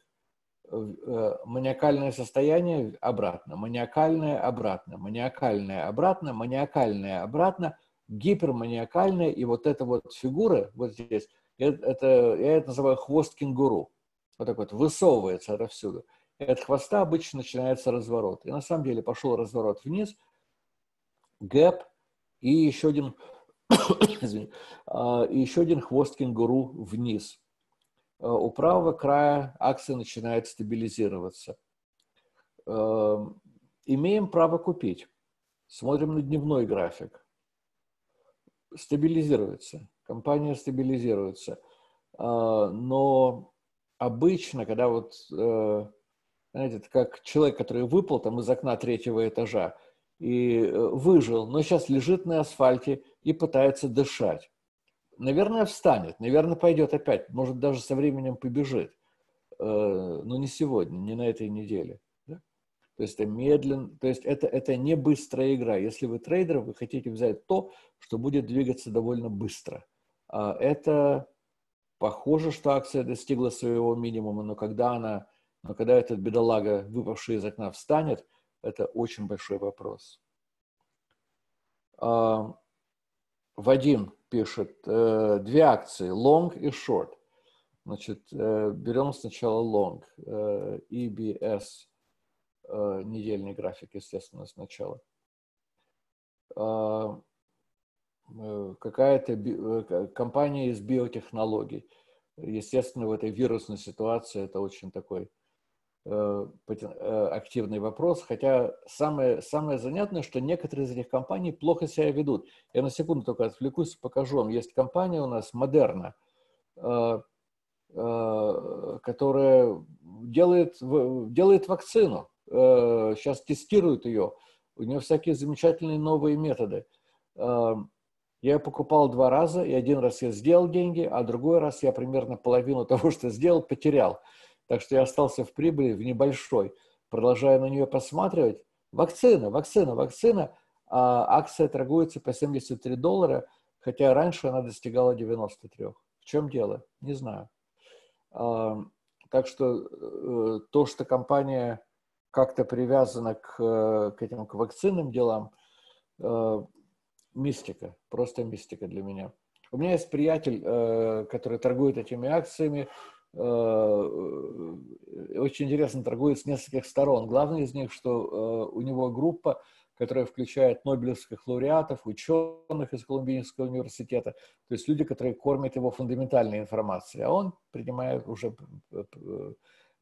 Э, маниакальное состояние обратно, маниакальное обратно, маниакальное обратно, маниакальное обратно, гиперманиакальное. И вот эта вот фигура вот здесь, это, я это называю хвост кенгуру. Вот так вот высовывается отовсюду и от хвоста обычно начинается разворот. И на самом деле пошел разворот вниз, гэп и еще один, извини, а, и еще один хвост кенгуру вниз. А, у правого края акция начинает стабилизироваться. А, имеем право купить. Смотрим на дневной график. Стабилизируется. Компания стабилизируется. Но обычно, когда вот э, знаете, это как человек, который выпал там из окна третьего этажа и э, выжил, но сейчас лежит на асфальте и пытается дышать. Наверное, встанет, наверное, пойдет опять, может, даже со временем побежит, э, но не сегодня, не на этой неделе. То есть это медленно, то есть это, это не быстрая игра. Если вы трейдер, вы хотите взять то, что будет двигаться довольно быстро. А это похоже, что акция достигла своего минимума, но когда она но когда этот бедолага, выпавший из окна, встанет, это очень большой вопрос. А, Вадим пишет, э, две акции, long и short. Значит, э, берем сначала long, э, EBS, недельный график, естественно, сначала. А, какая-то компания из биотехнологий. Естественно, в этой вирусной ситуации это очень такой активный вопрос, хотя самое, самое занятное, что некоторые из этих компаний плохо себя ведут. Я на секунду только отвлекусь, покажу вам. Есть компания у нас, Модерна, э, которая делает, делает вакцину, сейчас тестирует ее, у нее всякие замечательные новые методы. Я покупал два раза, и один раз я сделал деньги, а другой раз я примерно половину того, что сделал, потерял. Так что я остался в прибыли в небольшой. Продолжая на нее посматривать, вакцина, вакцина, вакцина, а акция торгуется по 73 доллара, хотя раньше она достигала 93. В чем дело? Не знаю. А, так что э, то, что компания как-то привязана к, к этим к вакцинным делам, э, мистика, просто мистика для меня. У меня есть приятель, э, который торгует этими акциями, Э, очень интересно торгует с нескольких сторон. Главное из них, что э, у него группа, которая включает нобелевских лауреатов, ученых из Колумбийского университета, то есть люди, которые кормят его фундаментальной информацией, а он принимает уже,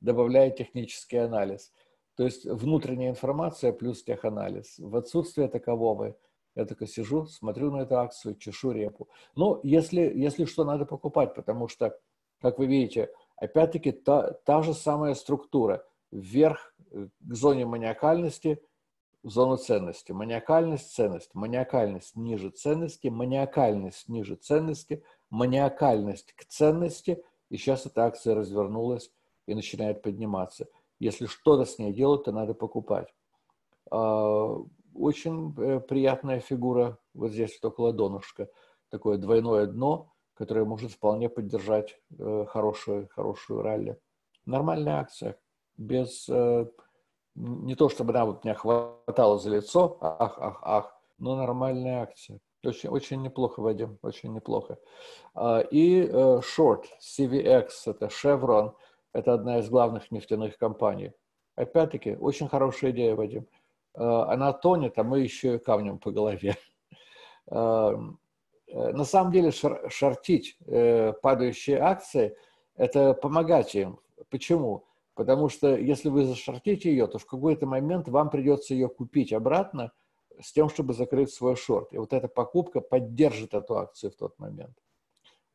добавляет технический анализ. То есть внутренняя информация плюс теханализ. В отсутствие такового я только сижу, смотрю на эту акцию, чешу репу. Ну, если, если что, надо покупать, потому что, как вы видите, опять-таки та, та же самая структура. Вверх э, к зоне маниакальности, в зону ценности. Маниакальность, ценность. Маниакальность ниже ценности, маниакальность ниже ценности, маниакальность к ценности. И сейчас эта акция развернулась и начинает подниматься. Если что-то с ней делать, то надо покупать. А, очень э, приятная фигура вот здесь вот около донышка. Такое двойное дно, которое может вполне поддержать э, хорошую, хорошую ралли. Нормальная акция. Без, э, не то чтобы она вот меня хватало за лицо, ах, ах, ах, но нормальная акция. Очень, очень неплохо, Вадим, очень неплохо. А, и short, CVX, это Chevron, это одна из главных нефтяных компаний. Опять-таки, очень хорошая идея, Вадим. Э, она тонет, а мы еще камнем по голове. Э, э, на самом деле шортить падающие акции – это помогать им. Почему? Потому что если вы зашортите ее, то в какой-то момент вам придется ее купить обратно с тем, чтобы закрыть свой шорт. И вот эта покупка поддержит эту акцию в тот момент.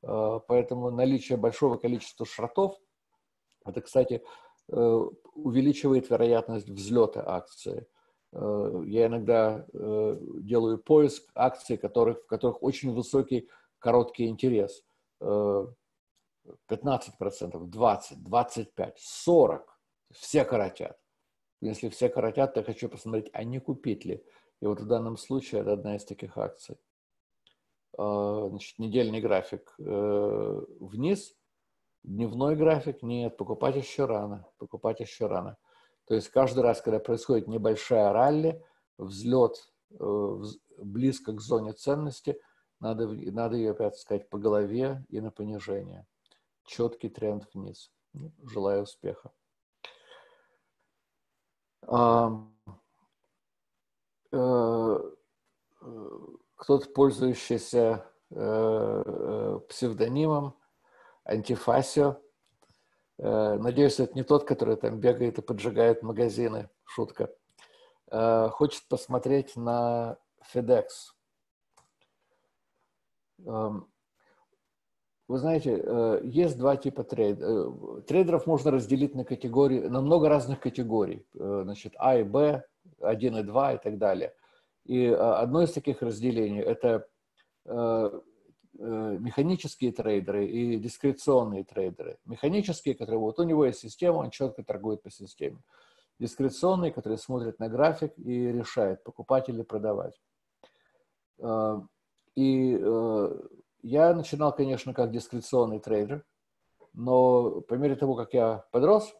Поэтому наличие большого количества шортов, это, кстати, увеличивает вероятность взлета акции. Э, я иногда э, делаю поиск акций, которых, в которых очень высокий короткий интерес. 15%, 20, 25, 40. Все коротят. Если все коротят, то я хочу посмотреть, а не купить ли. И вот в данном случае это одна из таких акций. Э, значит, недельный график вниз, дневной график нет, покупать еще рано, покупать еще рано. То есть каждый раз, когда происходит небольшая ралли, взлет э, близко к зоне ценности, надо, надо ее, опять сказать, по голове и на понижение. Четкий тренд вниз. Желаю успеха. Э, э, кто-то, пользующийся псевдонимом антифасио, надеюсь, это не тот, который там бегает и поджигает магазины. Шутка. Э, хочет посмотреть на FedEx. Эм, вы знаете, э, есть два типа трейдеров. Трейдеров можно разделить на категории, на много разных категорий. Значит, А и Б, 1 и 2 и так далее. И одно из таких разделений – это Э, механические трейдеры и дискреционные трейдеры. Механические, которые вот у него есть система, он четко торгует по системе. Дискреционные, которые смотрят на график и решают, покупать или продавать. Э, и э, я начинал, конечно, как дискреционный трейдер, но по мере того, как я подрос,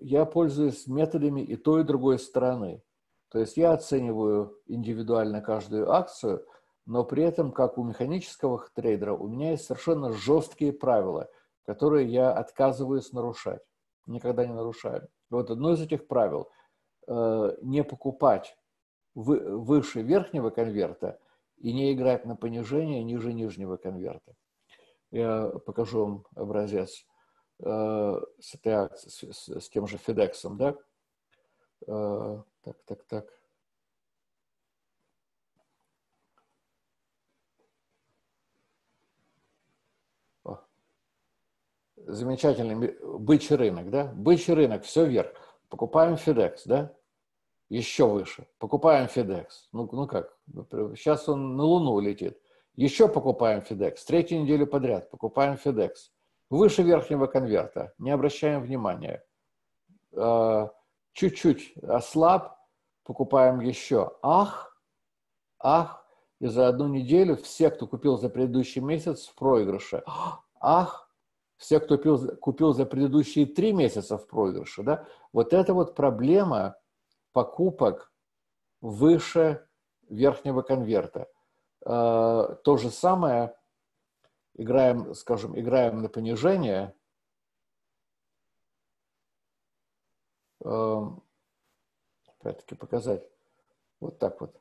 я пользуюсь методами и той, и другой стороны. То есть я оцениваю индивидуально каждую акцию – но при этом, как у механического трейдера, у меня есть совершенно жесткие правила, которые я отказываюсь нарушать. Никогда не нарушаю. Вот одно из этих правил э, – не покупать вы, выше верхнего конверта и не играть на понижение ниже нижнего конверта. Я покажу вам образец э, с, этой акцией, с тем же FedEx. Да? Э, так, так, так. Замечательный бычий рынок, да? Бычий рынок, все вверх. Покупаем FedEx, да? Еще выше. Покупаем FedEx. Ну, ну как? Сейчас он на Луну летит. Еще покупаем FedEx. Третью неделю подряд покупаем FedEx. Выше верхнего конверта. Не обращаем внимания. А, чуть-чуть ослаб. Покупаем еще. Ах, ах. И за одну неделю все, кто купил за предыдущий месяц, в проигрыше. Ах, все, кто купил, купил за предыдущие три месяца в проигрыше, да, вот это вот проблема покупок выше верхнего конверта. Э, то же самое, играем, скажем, играем на понижение, э, опять-таки показать, вот так вот.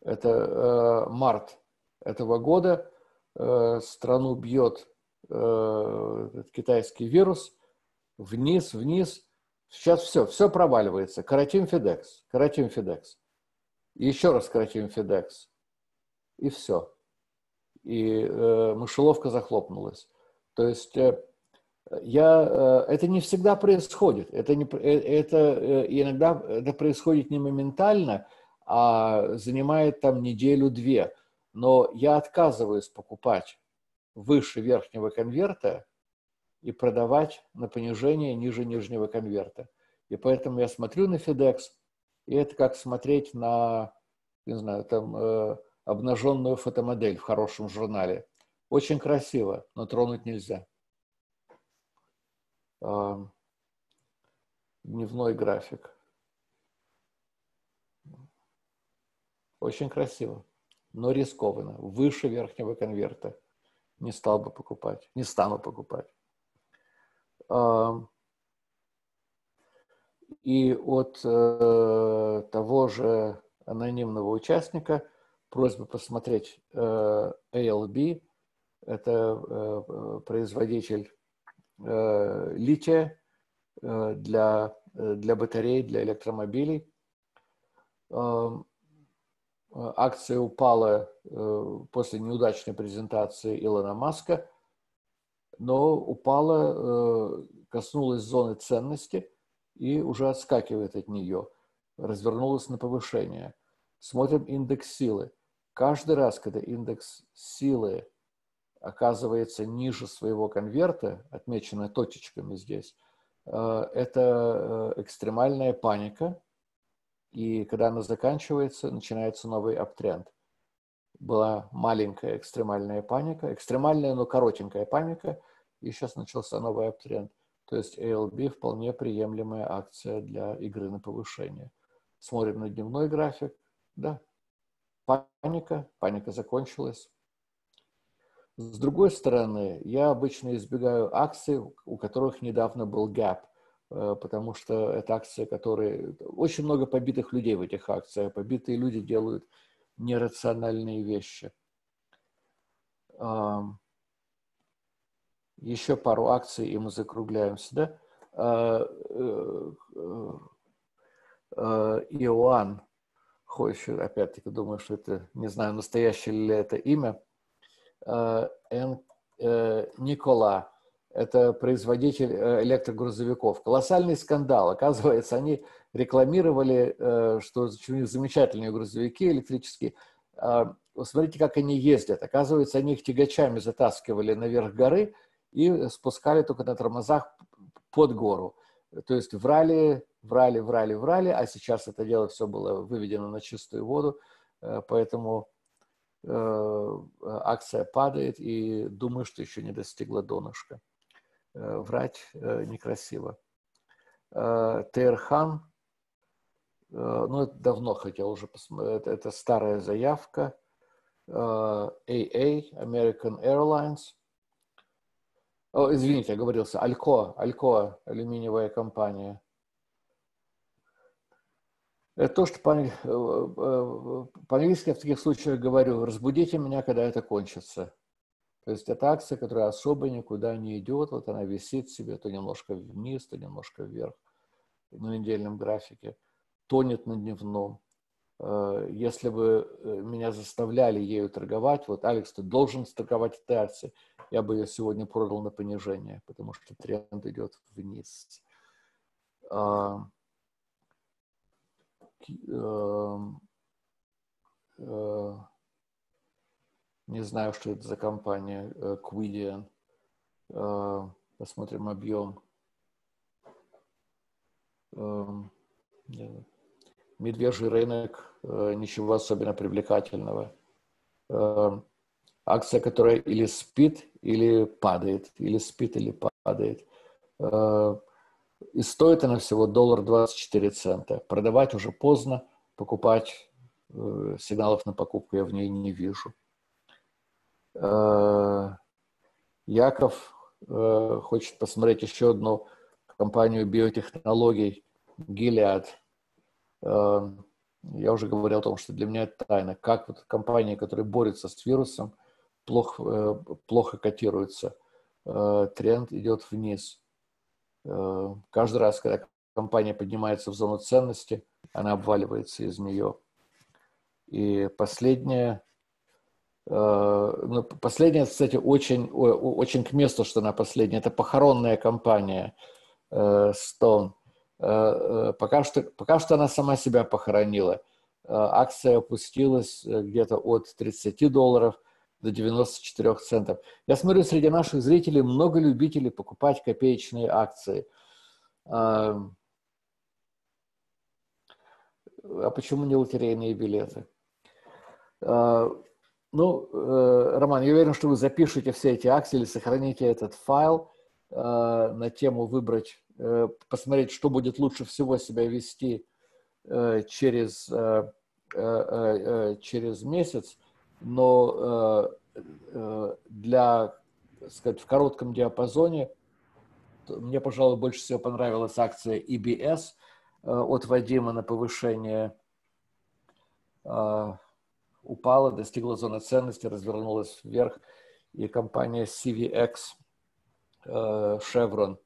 Это э, март этого года, страну бьет э, китайский вирус, вниз, вниз. Сейчас все, все проваливается. Коротим Фидекс, коротим Фидекс. Еще раз коротим Фидекс. И все. И э, мышеловка захлопнулась. То есть э, я, э, это не всегда происходит. Это, не, э, это э, иногда это происходит не моментально, а занимает там неделю-две. Но я отказываюсь покупать выше верхнего конверта и продавать на понижение ниже нижнего конверта. И поэтому я смотрю на FedEx, и это как смотреть на, не знаю, там, э, обнаженную фотомодель в хорошем журнале. Очень красиво, но тронуть нельзя. Э, дневной график. Очень красиво, но рискованно. Выше верхнего конверта. Не стал бы покупать, не стану покупать. И от э, того же анонимного участника просьба посмотреть э, ALB, это э, производитель лития для, для батарей, для электромобилей. Акция упала после неудачной презентации Илона Маска, но упала, коснулась зоны ценности – и уже отскакивает от нее, развернулась на повышение. Смотрим индекс силы. Каждый раз, когда индекс силы оказывается ниже своего конверта, отмеченный точечками здесь, э, это э, экстремальная паника, и когда она заканчивается, начинается новый аптренд. Была маленькая экстремальная паника, экстремальная, но коротенькая паника, и сейчас начался новый аптренд. То есть ALB вполне приемлемая акция для игры на повышение. Смотрим на дневной график. Да, паника, паника закончилась. С другой стороны, я обычно избегаю акций, у которых недавно был э, потому что это акции, которые... Очень много побитых людей в этих акциях. Побитые люди делают нерациональные вещи еще пару акций, и мы закругляемся, да? А, э, э, э, Иоанн Хойшер, опять-таки, думаю, что это, не знаю, настоящее ли это имя, Н. Никола, это производитель электрогрузовиков. Колоссальный скандал. Оказывается, они рекламировали, что у них замечательные грузовики электрические. А, смотрите, как они ездят. Оказывается, они их тягачами затаскивали наверх горы – и спускали только на тормозах под гору. То есть врали, врали, врали, врали, а сейчас это дело все было выведено на чистую воду, э, поэтому э, акция падает и думаю, что еще не достигла донышка. Э, врать некрасиво. Терхан, ну это давно хотел уже посмотреть, это, старая заявка. AA, American Airlines – о, извините, я говорился. Алько, Алько, алюминиевая компания. Это то, что по- э, э, по-английски в таких случаях говорю, разбудите меня, когда это кончится. То есть это акция, которая особо никуда не идет, вот она висит себе то немножко вниз, то немножко вверх на недельном графике, тонет на дневном. Э, если бы э, меня заставляли ею торговать, вот, Алекс, ты должен торговать этой акцией, я бы ее сегодня продал на понижение, потому что тренд идет вниз. Эм, э, не знаю, что это за компания, Quidian. Посмотрим объем. Эм, медвежий рынок, э, ничего особенно привлекательного. Э, акция, которая или спит, или падает, или спит, или падает. Э, и стоит она всего доллар 24 цента. Продавать уже поздно, покупать сигналов на покупку я в ней не вижу. Яков хочет посмотреть еще одну компанию биотехнологий Gilead – Эм, я уже говорил о том, что для меня это тайна, как вот компании, которые борются с вирусом, плохо, э, плохо котируются. Э, тренд идет вниз. Каждый раз, когда компания поднимается в зону ценности, она обваливается из нее. И последнее, ну, последнее, кстати, очень, очень к месту, что она последняя. Это похоронная компания Stone. Пока что, пока что она сама себя похоронила. Акция опустилась где-то от 30 долларов до 94 центов. Я смотрю, среди наших зрителей много любителей покупать копеечные акции. А почему не лотерейные билеты? Ну, э, Роман, я уверен, что вы запишете все эти акции или сохраните этот файл на тему выбрать, э, посмотреть, что будет лучше всего себя вести э, через, через месяц. Но э, э, для, сказать, в коротком диапазоне мне, пожалуй, больше всего понравилась акция EBS э, от Вадима на повышение упала, достигла зоны ценности, развернулась вверх, и компания CVX, Chevron,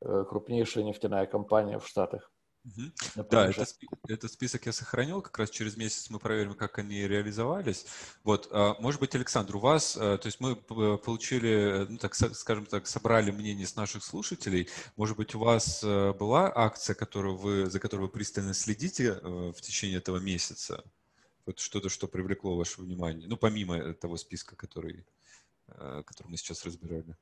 крупнейшая нефтяная компания в Штатах, Угу. Да, это, этот список я сохранил, как раз через месяц мы проверим, как они реализовались. Вот, а, может быть, Александр, у вас, э, то есть мы получили, ну, так скажем так, собрали мнение с наших слушателей. Может быть, у вас э, была акция, которую вы, за которую вы пристально следите э, в течение этого месяца? Вот что-то, что привлекло ваше внимание, ну, помимо того списка, который, который мы сейчас разбирали.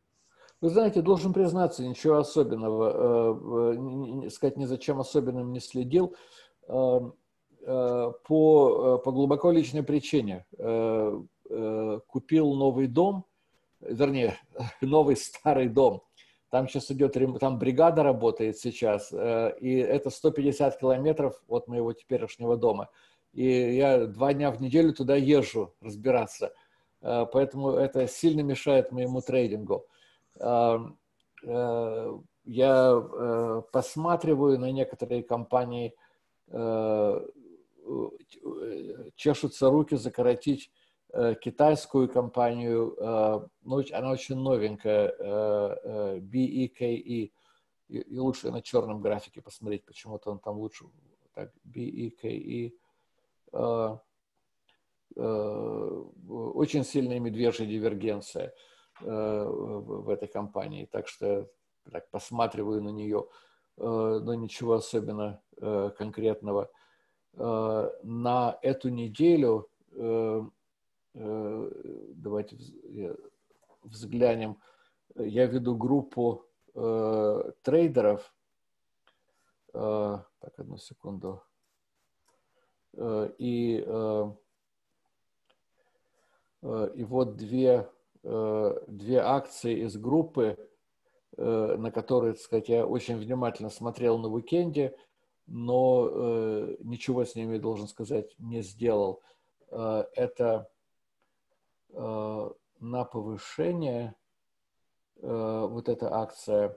Вы знаете, должен признаться, ничего особенного, э, э, сказать, ни за чем особенным не следил. Э, по, по глубоко личной причине купил новый дом, вернее, новый старый дом. Там сейчас идет, там бригада работает сейчас, и это 150 километров от моего теперешнего дома. И я два дня в неделю туда езжу разбираться. Поэтому это сильно мешает моему трейдингу. Эм, э, я э, посматриваю на некоторые компании, э, чешутся руки закоротить китайскую компанию, ну, она очень новенькая, BEKE, и лучше на черном графике посмотреть, почему-то он там лучше, так, BEKE, очень сильная медвежья дивергенция – Э, в этой компании. Так что так, посматриваю на нее, э, но ничего особенно э, конкретного. На эту неделю давайте взглянем. Я веду группу трейдеров. Так, одну секунду. И, и вот две Э, две акции из группы, э, на которые, так сказать, я очень внимательно смотрел на уикенде, но э, ничего с ними, должен сказать, не сделал. Это на повышение вот эта акция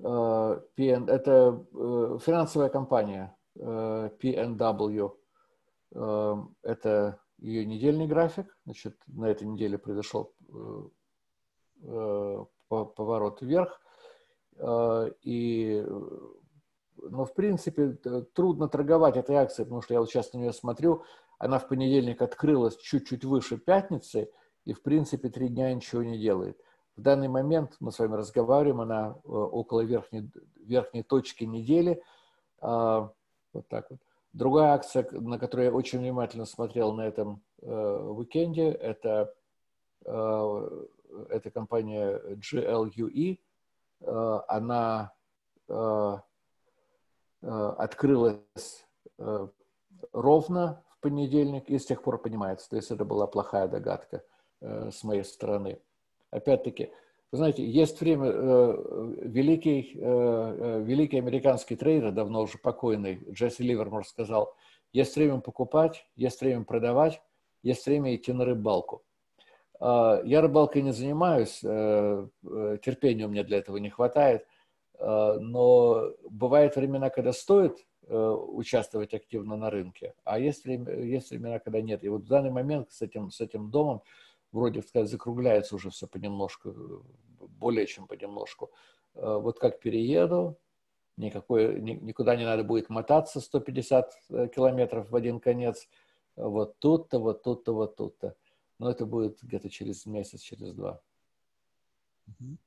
PN, это финансовая компания PNW. Это ее недельный график. Значит, на этой неделе произошел э, э, поворот вверх. Э, и, ну, в принципе, трудно торговать этой акцией, потому что я вот сейчас на нее смотрю. Она в понедельник открылась чуть-чуть выше пятницы, и, в принципе, три дня ничего не делает. В данный момент мы с вами разговариваем, она около верхней, верхней точки недели. Вот так вот. Другая акция, на которую я очень внимательно смотрел на этом э, уикенде, это, э, это компания GLUE. Э, она э, э, открылась э, ровно в понедельник и с тех пор поднимается. То есть это была плохая догадка э, с моей стороны. Опять-таки, вы знаете, есть время, э, великий, э, э, великий американский трейдер, давно уже покойный, Джесси Ливермор сказал, есть время покупать, есть время продавать, есть время идти на рыбалку. А, я рыбалкой не занимаюсь, терпения у меня для этого не хватает, но бывают времена, когда стоит участвовать активно на рынке, а есть, время, есть времена, когда нет. И вот в данный момент с этим, с этим домом вроде, сказать, закругляется уже все понемножку, более чем понемножку. Вот как перееду, никакой, никуда не надо будет мотаться 150 километров в один конец. Вот тут-то, вот тут-то, вот тут-то. Но это будет где-то через месяц, через два. А,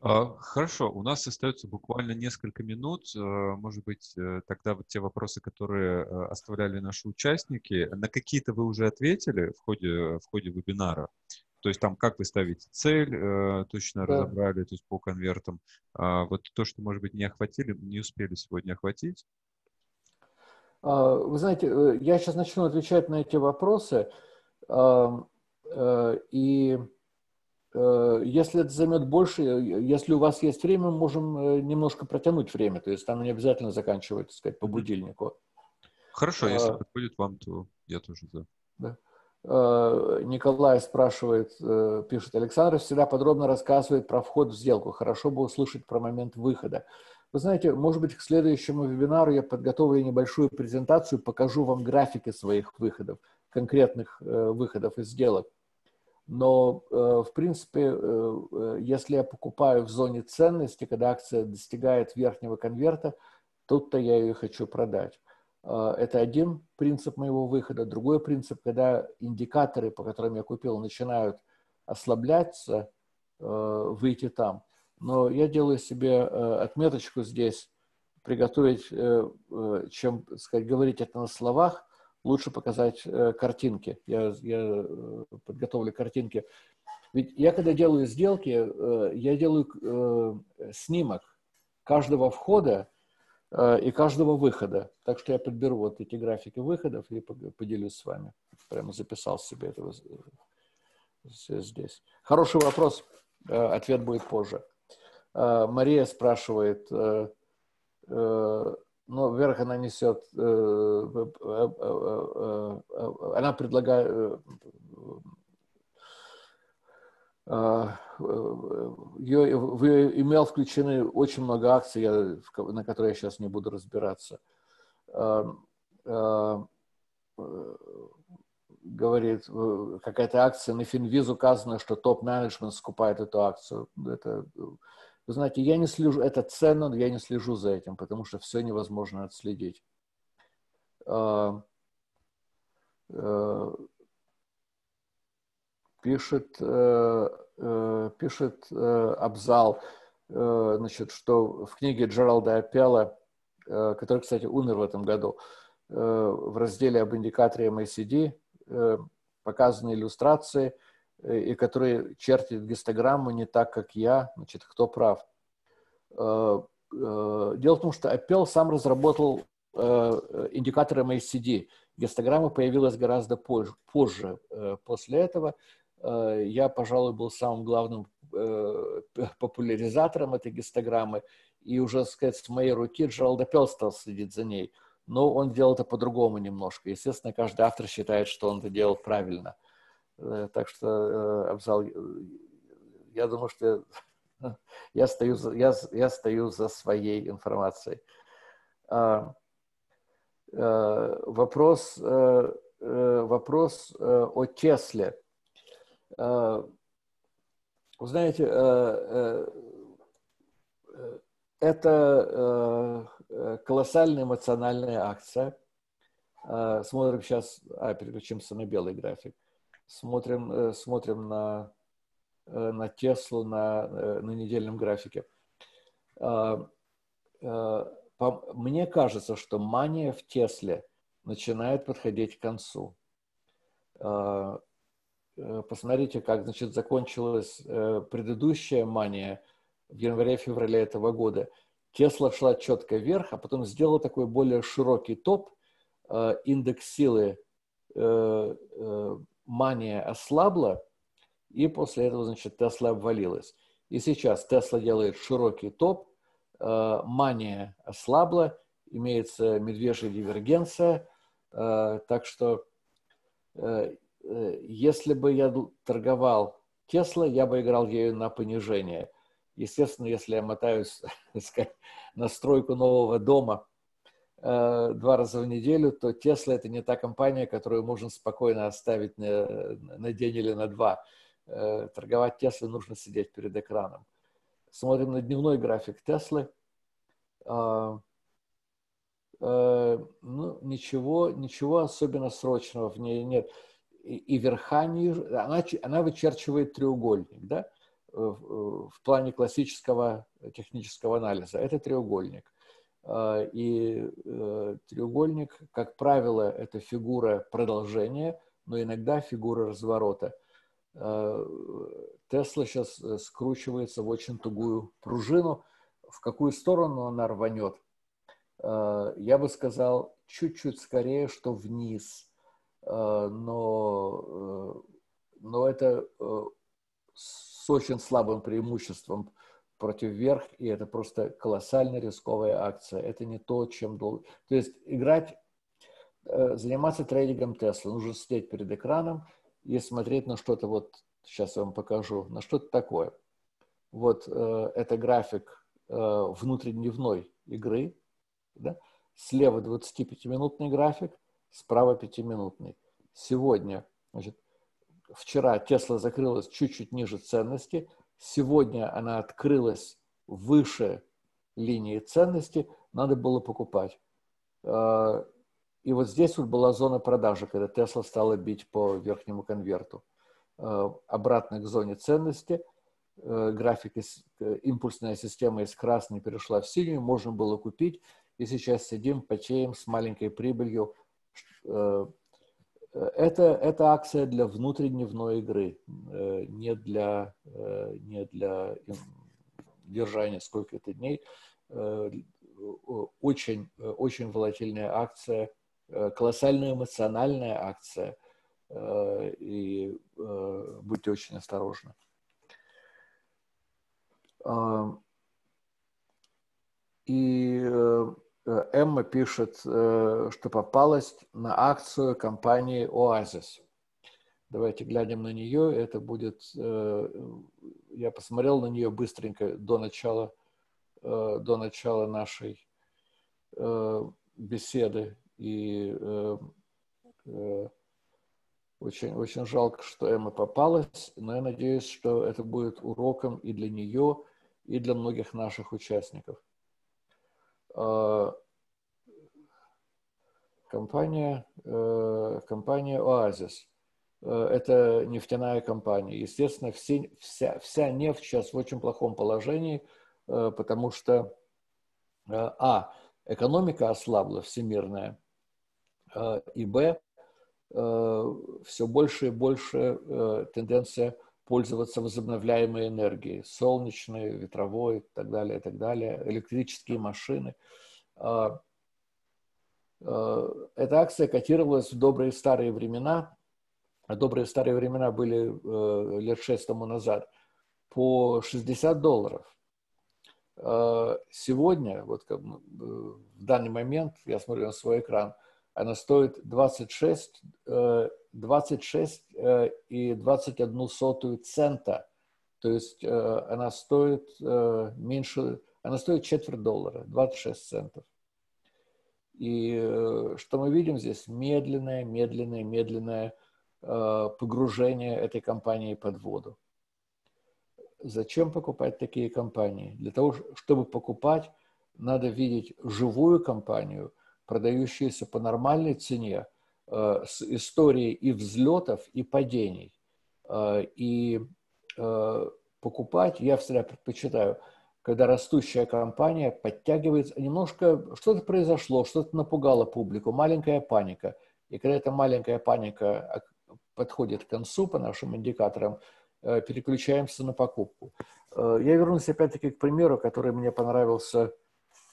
хорошо, у нас остается буквально несколько минут. А, может быть, э, тогда вот те вопросы, которые э, оставляли наши участники, на какие-то вы уже ответили в ходе, в ходе вебинара? То есть там, как вы ставите цель, э, точно да. разобрали, то есть по конвертам. А, вот то, что, может быть, не охватили, не успели сегодня охватить. Вы знаете, я сейчас начну отвечать на эти вопросы. И Э, если это займет больше, если у вас есть время, мы можем э, немножко протянуть время. То есть там не обязательно заканчивать, так сказать, по будильнику. Хорошо, если а, подходит вам, то я тоже за. Да. Николай спрашивает, пишет, Александр всегда подробно рассказывает про вход в сделку. Хорошо бы услышать про момент выхода. Вы знаете, может быть, к следующему вебинару я подготовлю небольшую презентацию, покажу вам графики своих выходов, конкретных выходов из сделок. Но, э, в принципе, э, э, если я покупаю в зоне ценности, когда акция достигает верхнего конверта, тут-то я ее хочу продать. Это один принцип моего выхода. Другой принцип, когда индикаторы, по которым я купил, начинают ослабляться, выйти там. Но я делаю себе отметочку здесь, приготовить, чем сказать, говорить это на словах, лучше показать э, картинки. Я, я э, подготовлю картинки. Ведь я, когда делаю сделки, э, я делаю э, снимок каждого входа э, и каждого выхода. Так что я подберу вот эти графики выходов и поделюсь с вами. Прямо записал себе это здесь. Хороший вопрос. Э, ответ будет позже. Э, Мария спрашивает... Но вверх она несет, э, э, э, она предлагает, ее, имел включены очень много акций, на которые я сейчас не буду разбираться. Говорит, какая-то акция на Финвиз указано, что топ-менеджмент скупает эту акцию. Это вы знаете, я не слежу, это ценно, но я не слежу за этим, потому что все невозможно отследить. А, э, пишет, э, э, пишет Абзал, значит, что в книге Джералда Апелла, который, кстати, умер в этом году, в разделе об индикаторе MACD показаны иллюстрации – и который чертит гистограмму не так, как я, значит, кто прав. Э, э, дело в том, что Apple сам разработал индикатор MACD. Гистограмма появилась гораздо позже. позже. После этого я, пожалуй, был самым главным популяризатором этой гистограммы, и уже, сказать, с моей руки Джеральд Аппел стал следить за ней. Но он делал это по-другому немножко. Естественно, каждый автор считает, что он это делал правильно. Э, так что, э, Абзал, я думаю, что я стою, я, я стою за своей информацией. А, э, вопрос, вопрос о Тесле. Вы знаете, это колоссальная эмоциональная акция. Смотрим сейчас, а, переключимся на белый график смотрим, э, смотрим на, э, на Теслу на, э, на недельном графике. А, мне кажется, что мания в Тесле начинает подходить к концу. А, посмотрите, как значит, закончилась предыдущая мания в январе-феврале этого года. Тесла шла четко вверх, а потом сделала такой более широкий топ. Индекс силы мания ослабла, и после этого, значит, Тесла обвалилась. И сейчас Тесла делает широкий топ, э, мания ослабла, имеется медвежья дивергенция, э, так что э, если бы я торговал Тесла, я бы играл ею на понижение. Естественно, если я мотаюсь сказать, на стройку нового дома – два раза в неделю, то Tesla это не та компания, которую можно спокойно оставить на, на день или на два. торговать Теслой нужно сидеть перед экраном. Смотрим на дневной график Теслы. А, ну, ничего, ничего особенно срочного в ней нет. И, и верха ниже, она, она вычерчивает треугольник, да, в, в плане классического технического анализа. Это треугольник. А, и э, треугольник, как правило, это фигура продолжения, но иногда фигура разворота. А, Тесла сейчас э, скручивается в очень тугую пружину. В какую сторону она рванет? Я бы сказал, чуть-чуть скорее, что вниз. Но, э, но это с очень слабым преимуществом против верх, и это просто колоссально рисковая акция. Это не то, чем должен... То есть играть, э, заниматься трейдингом Тесла, нужно сидеть перед экраном и смотреть на что-то вот, сейчас я вам покажу, на что-то такое. Вот э, это график э, внутридневной игры, да? слева 25-минутный график, справа 5-минутный. Сегодня, значит, вчера Тесла закрылась чуть-чуть ниже ценности – Сегодня она открылась выше линии ценности, надо было покупать. А, и вот здесь вот была зона продажи, когда Тесла стала бить по верхнему конверту. А, обратно к зоне ценности. А, график, импульсная система из красной перешла в синюю, можно было купить. И сейчас сидим, потеем с маленькой прибылью это, это акция для внутридневной игры, э, не для, э, не для держания сколько-то дней. Э, очень, очень волатильная акция, колоссальная эмоциональная акция, и будьте очень осторожны. И Эмма пишет, э, что попалась на акцию компании Oasis. Давайте глянем на нее. Это будет... Э, я посмотрел на нее быстренько до начала, до начала нашей беседы. И очень, очень жалко, что Эмма попалась, но я надеюсь, что это будет уроком и для нее, и для многих наших участников. А, компания, э, компания Оазис. Э, это нефтяная компания. Естественно, все, вся, вся нефть сейчас в очень плохом положении, э, потому что, а, экономика ослабла всемирная, и, б, все больше и больше тенденция пользоваться возобновляемой энергией, солнечной, ветровой и так далее, и так далее, электрические машины. А, а, эта акция котировалась в добрые старые времена, а добрые старые времена были э, лет шесть тому назад, по 60 долларов. Сегодня, вот как, э, в данный момент, я смотрю на свой экран, она стоит 26 26 э, и 21 сотую цента. То есть э, она стоит э, меньше, она стоит четверть доллара, 26 центов. И что мы видим здесь? Медленное, медленное, медленное погружение этой компании под воду. Зачем покупать такие компании? Для того, чтобы покупать, надо видеть живую компанию, продающуюся по нормальной цене, с историей и взлетов, и падений. Э, и э, покупать я всегда предпочитаю, когда растущая компания подтягивается, немножко что-то произошло, что-то напугало публику, маленькая паника. И когда эта маленькая паника подходит к концу по нашим индикаторам, переключаемся на покупку. Я вернусь опять-таки к примеру, который мне понравился Э, э,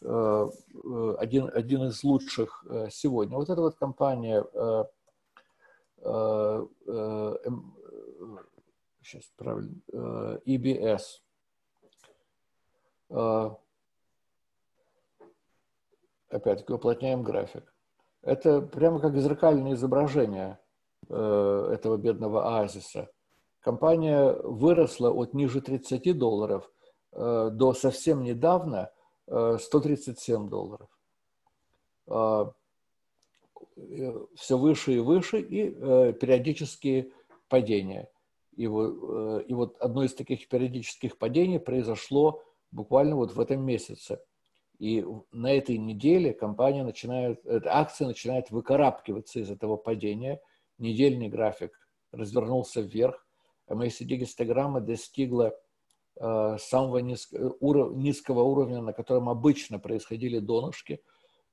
один, один из лучших э, сегодня. Вот эта вот компания сейчас правильно, EBS. Опять-таки уплотняем график. Это прямо как зеркальное изображение этого бедного оазиса. Компания выросла от ниже 30 долларов до совсем недавно – 137 долларов. А, э, Все выше и выше, и э, периодические падения. И вот, и вот одно из таких периодических падений произошло буквально вот в этом месяце. И на этой неделе компания начинает, акция начинает выкарабкиваться из этого падения. Недельный график развернулся вверх. MACD-гистограмма достигла э, самого низ, уров, низкого уровня, на котором обычно происходили донышки.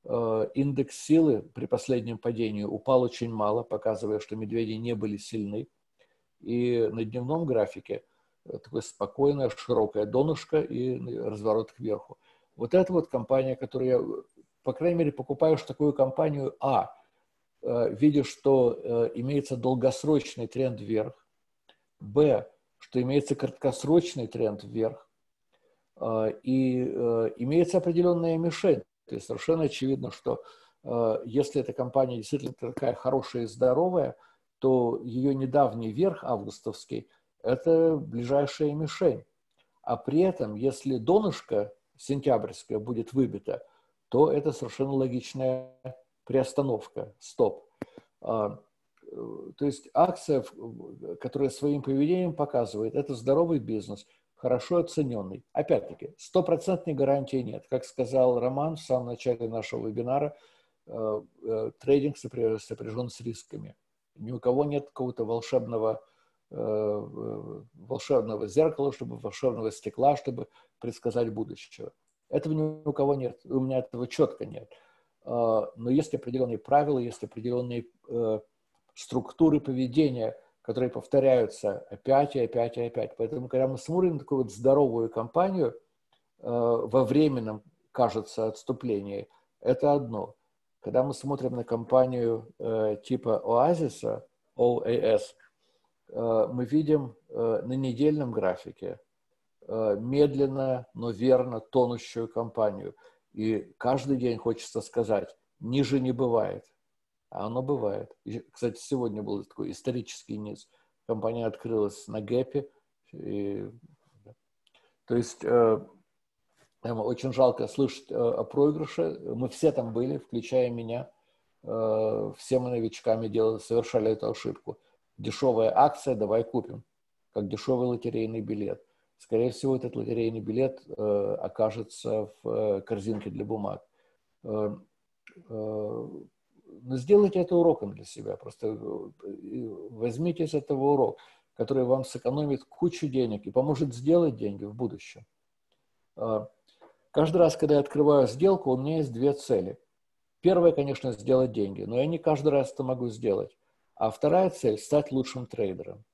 Э, индекс силы при последнем падении упал очень мало, показывая, что медведи не были сильны. И на дневном графике э, такое спокойное, широкое донышко и разворот кверху. Вот это вот компания, которую я, по крайней мере, покупаешь такую компанию А, э, видя, что э, имеется долгосрочный тренд вверх, Б, что имеется краткосрочный тренд вверх, э, и имеется определенная мишень. То есть совершенно очевидно, что если эта компания действительно такая хорошая и здоровая, то ее недавний верх августовский – это ближайшая мишень. А при этом, если донышко сентябрьская будет выбита, то это совершенно логичная приостановка, стоп. А, то есть акция, которая своим поведением показывает, это здоровый бизнес, хорошо оцененный. Опять-таки, стопроцентной гарантии нет. Как сказал Роман в самом начале нашего вебинара, э, э, трейдинг сопряжен с рисками. Ни у кого нет какого-то волшебного Э, волшебного зеркала, чтобы волшебного стекла, чтобы предсказать будущего. Этого ни у кого нет, у меня этого четко нет. Но есть определенные правила, есть определенные э, структуры поведения, которые повторяются опять и опять и опять. Поэтому, когда мы смотрим такую вот здоровую компанию э, во временном, кажется, отступлении, это одно. Когда мы смотрим на компанию типа Оазиса, OAS – Э, мы видим э, на недельном графике э, медленно, но верно тонущую компанию. И каждый день хочется сказать, ниже не бывает. А оно бывает. И, кстати, сегодня был такой исторический низ. Компания открылась на гэпе. И... То есть очень жалко слышать о проигрыше. Мы все там были, включая меня. Все мы новичками делали, совершали эту ошибку дешевая акция, давай купим, как дешевый лотерейный билет. Скорее всего, этот лотерейный билет э, окажется в э, корзинке для бумаг. Э, э, но сделайте это уроком для себя. Просто э, возьмите из этого урок, который вам сэкономит кучу денег и поможет сделать деньги в будущем. Э, каждый раз, когда я открываю сделку, у меня есть две цели. Первая, конечно, сделать деньги, но я не каждый раз это могу сделать. А вторая цель – стать лучшим трейдером.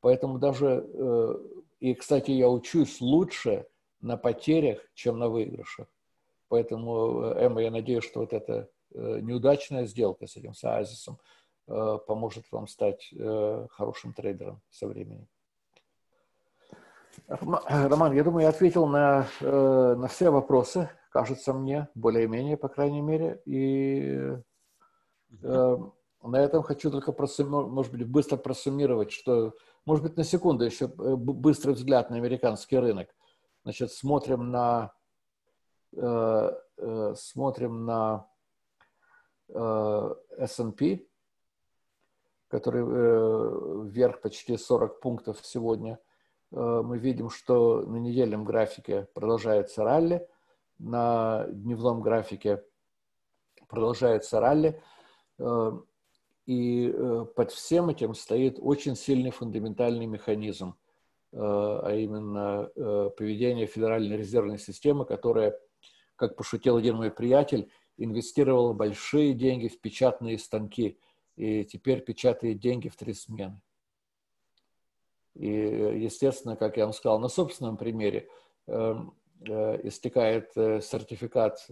Поэтому даже, э, и, кстати, я учусь лучше на потерях, чем на выигрышах. Поэтому, э, Эмма, я надеюсь, что вот эта э, неудачная сделка с этим с Оазисом поможет вам стать хорошим трейдером со временем. Роман, я думаю, я ответил на, на все вопросы, кажется мне, более-менее, по крайней мере. И на этом хочу только, просуммировать, может быть, быстро просуммировать, что, может быть, на секунду еще э, быстрый взгляд на американский рынок. Значит, смотрим на, э, э, смотрим на э, S&P, который э, вверх почти 40 пунктов сегодня. Э, мы видим, что на недельном графике продолжается ралли, на дневном графике продолжается ралли. Э, и э, под всем этим стоит очень сильный фундаментальный механизм, э, а именно э, поведение Федеральной резервной системы, которая, как пошутил один мой приятель, инвестировала большие деньги в печатные станки и теперь печатает деньги в три смены. И, естественно, как я вам сказал, на собственном примере истекает сертификат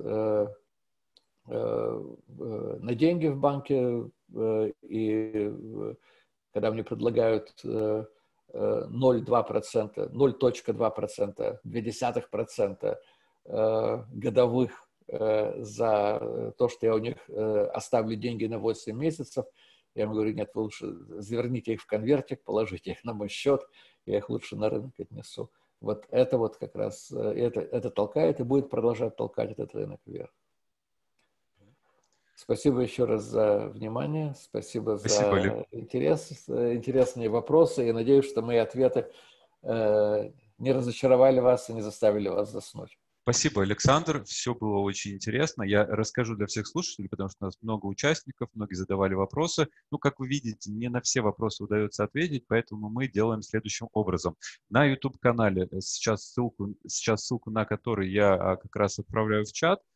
на деньги в банке Э, и когда мне предлагают 0,2%, 0,2%, 0,2% годовых э, за то, что я у них э, оставлю деньги на 8 месяцев, я им говорю, нет, вы лучше заверните их в конвертик, положите их на мой счет, я их лучше на рынок отнесу. Вот это вот как раз, это, это толкает и будет продолжать толкать этот рынок вверх. Спасибо еще раз за внимание, спасибо, спасибо за интерес, интересные вопросы. Я надеюсь, что мои ответы э, не разочаровали вас и не заставили вас заснуть. Спасибо, Александр. Все было очень интересно. Я расскажу для всех слушателей, потому что у нас много участников, многие задавали вопросы. Ну, как вы видите, не на все вопросы удается ответить, поэтому мы делаем следующим образом. На YouTube-канале э, сейчас ссылку, сейчас ссылку на который я а, как раз отправляю в чат –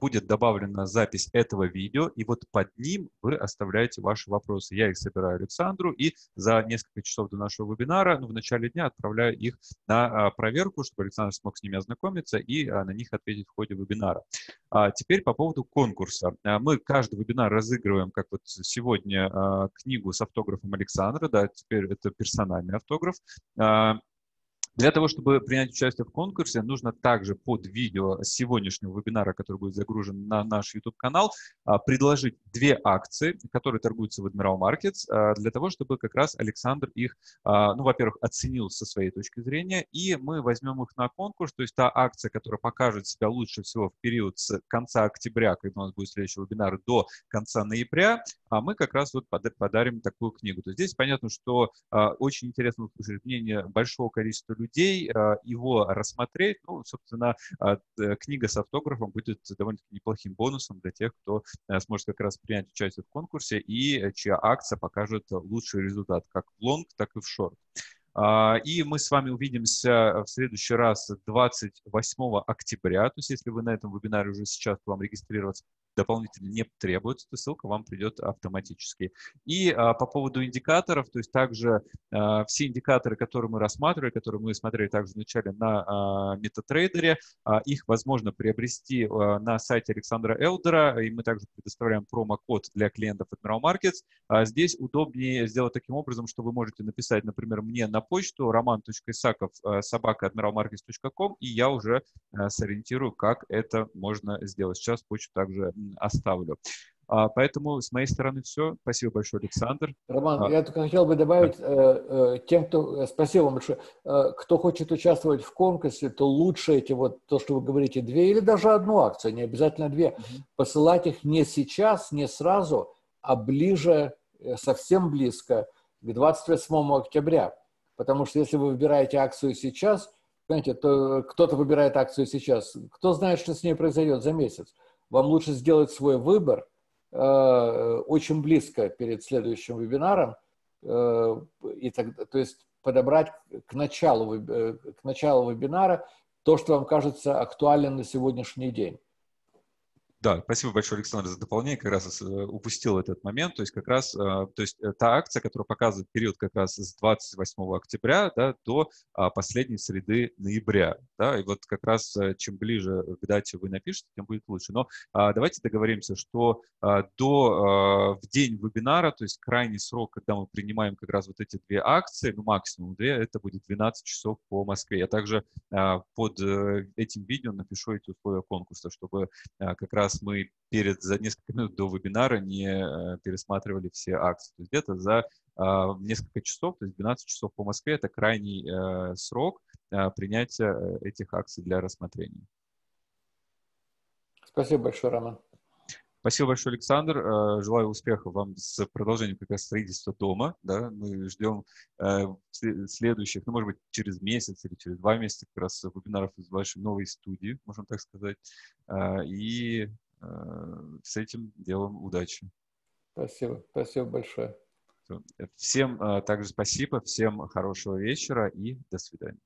будет добавлена запись этого видео, и вот под ним вы оставляете ваши вопросы. Я их собираю Александру, и за несколько часов до нашего вебинара, ну, в начале дня отправляю их на а, проверку, чтобы Александр смог с ними ознакомиться и а, на них ответить в ходе вебинара. А теперь по поводу конкурса. Мы каждый вебинар разыгрываем, как вот сегодня, книгу с автографом Александра, да, теперь это персональный автограф. Для того, чтобы принять участие в конкурсе, нужно также под видео сегодняшнего вебинара, который будет загружен на наш YouTube-канал, а, предложить две акции, которые торгуются в Admiral Markets, а, для того, чтобы как раз Александр их, а, ну, во-первых, оценил со своей точки зрения, и мы возьмем их на конкурс, то есть та акция, которая покажет себя лучше всего в период с конца октября, когда у нас будет следующий вебинар, до конца ноября, а мы как раз вот подарим такую книгу. То есть здесь понятно, что очень интересно услышать мнение большого количества людей, людей, а, его рассмотреть. Ну, собственно, а, книга с автографом будет довольно-таки неплохим бонусом для тех, кто э, сможет как раз принять участие в конкурсе и э, чья акция покажет лучший результат как в лонг, так и в шорт. А, и мы с вами увидимся в следующий раз 28 октября. То есть, если вы на этом вебинаре уже сейчас, то вам регистрироваться дополнительно не требуется, то ссылка вам придет автоматически. И а, по поводу индикаторов, то есть также а, все индикаторы, которые мы рассматривали, которые мы смотрели также вначале на а, MetaTrader, а, их возможно приобрести а, на сайте Александра Элдера, и мы также предоставляем промокод для клиентов Admiral Markets. А здесь удобнее сделать таким образом, что вы можете написать, например, мне на почту roman.isakov собака admiralmarkets.com, и я уже а, сориентирую, как это можно сделать. Сейчас почту также оставлю. А, поэтому с моей стороны все. Спасибо большое, Александр. Роман, а, я только хотел бы добавить да. э, э, тем, кто... Э, спасибо вам большое. Кто хочет участвовать в конкурсе, то лучше эти вот, то, что вы говорите, две или даже одну акцию, не обязательно две, угу. посылать их не сейчас, не сразу, а ближе, совсем близко, к 28 октября. Потому что если вы выбираете акцию сейчас, понимаете, то кто-то выбирает акцию сейчас, кто знает, что с ней произойдет за месяц вам лучше сделать свой выбор э, очень близко перед следующим вебинаром, э, и так, то есть подобрать к началу, э, к началу вебинара то, что вам кажется актуальным на сегодняшний день. Да, спасибо большое, Александр, за дополнение. Как раз э, упустил этот момент. То есть как раз э, то есть э, та акция, которая показывает период как раз с 28 октября да, до а, последней среды ноября. Да, и вот как раз чем ближе к дате вы напишете, тем будет лучше. Но а, давайте договоримся, что а, до в день вебинара, то есть крайний срок, когда мы принимаем как раз вот эти две акции, ну максимум две, это будет 12 часов по Москве. Я также под этим видео напишу эти условия конкурса, чтобы как раз раз мы перед, за несколько минут до вебинара не э, пересматривали все акции. То есть где-то за а, несколько часов, то есть 12 часов по Москве, это крайний э, срок э, принятия этих акций для рассмотрения. Спасибо большое, Роман. Спасибо большое, Александр. Желаю успехов вам с продолжением как раз строительства дома. Да? Мы ждем следующих, ну, может быть, через месяц или через два месяца как раз вебинаров из вашей новой студии, можно так сказать. И с этим делом удачи. Спасибо. Спасибо большое. Всем также спасибо, всем хорошего вечера и до свидания.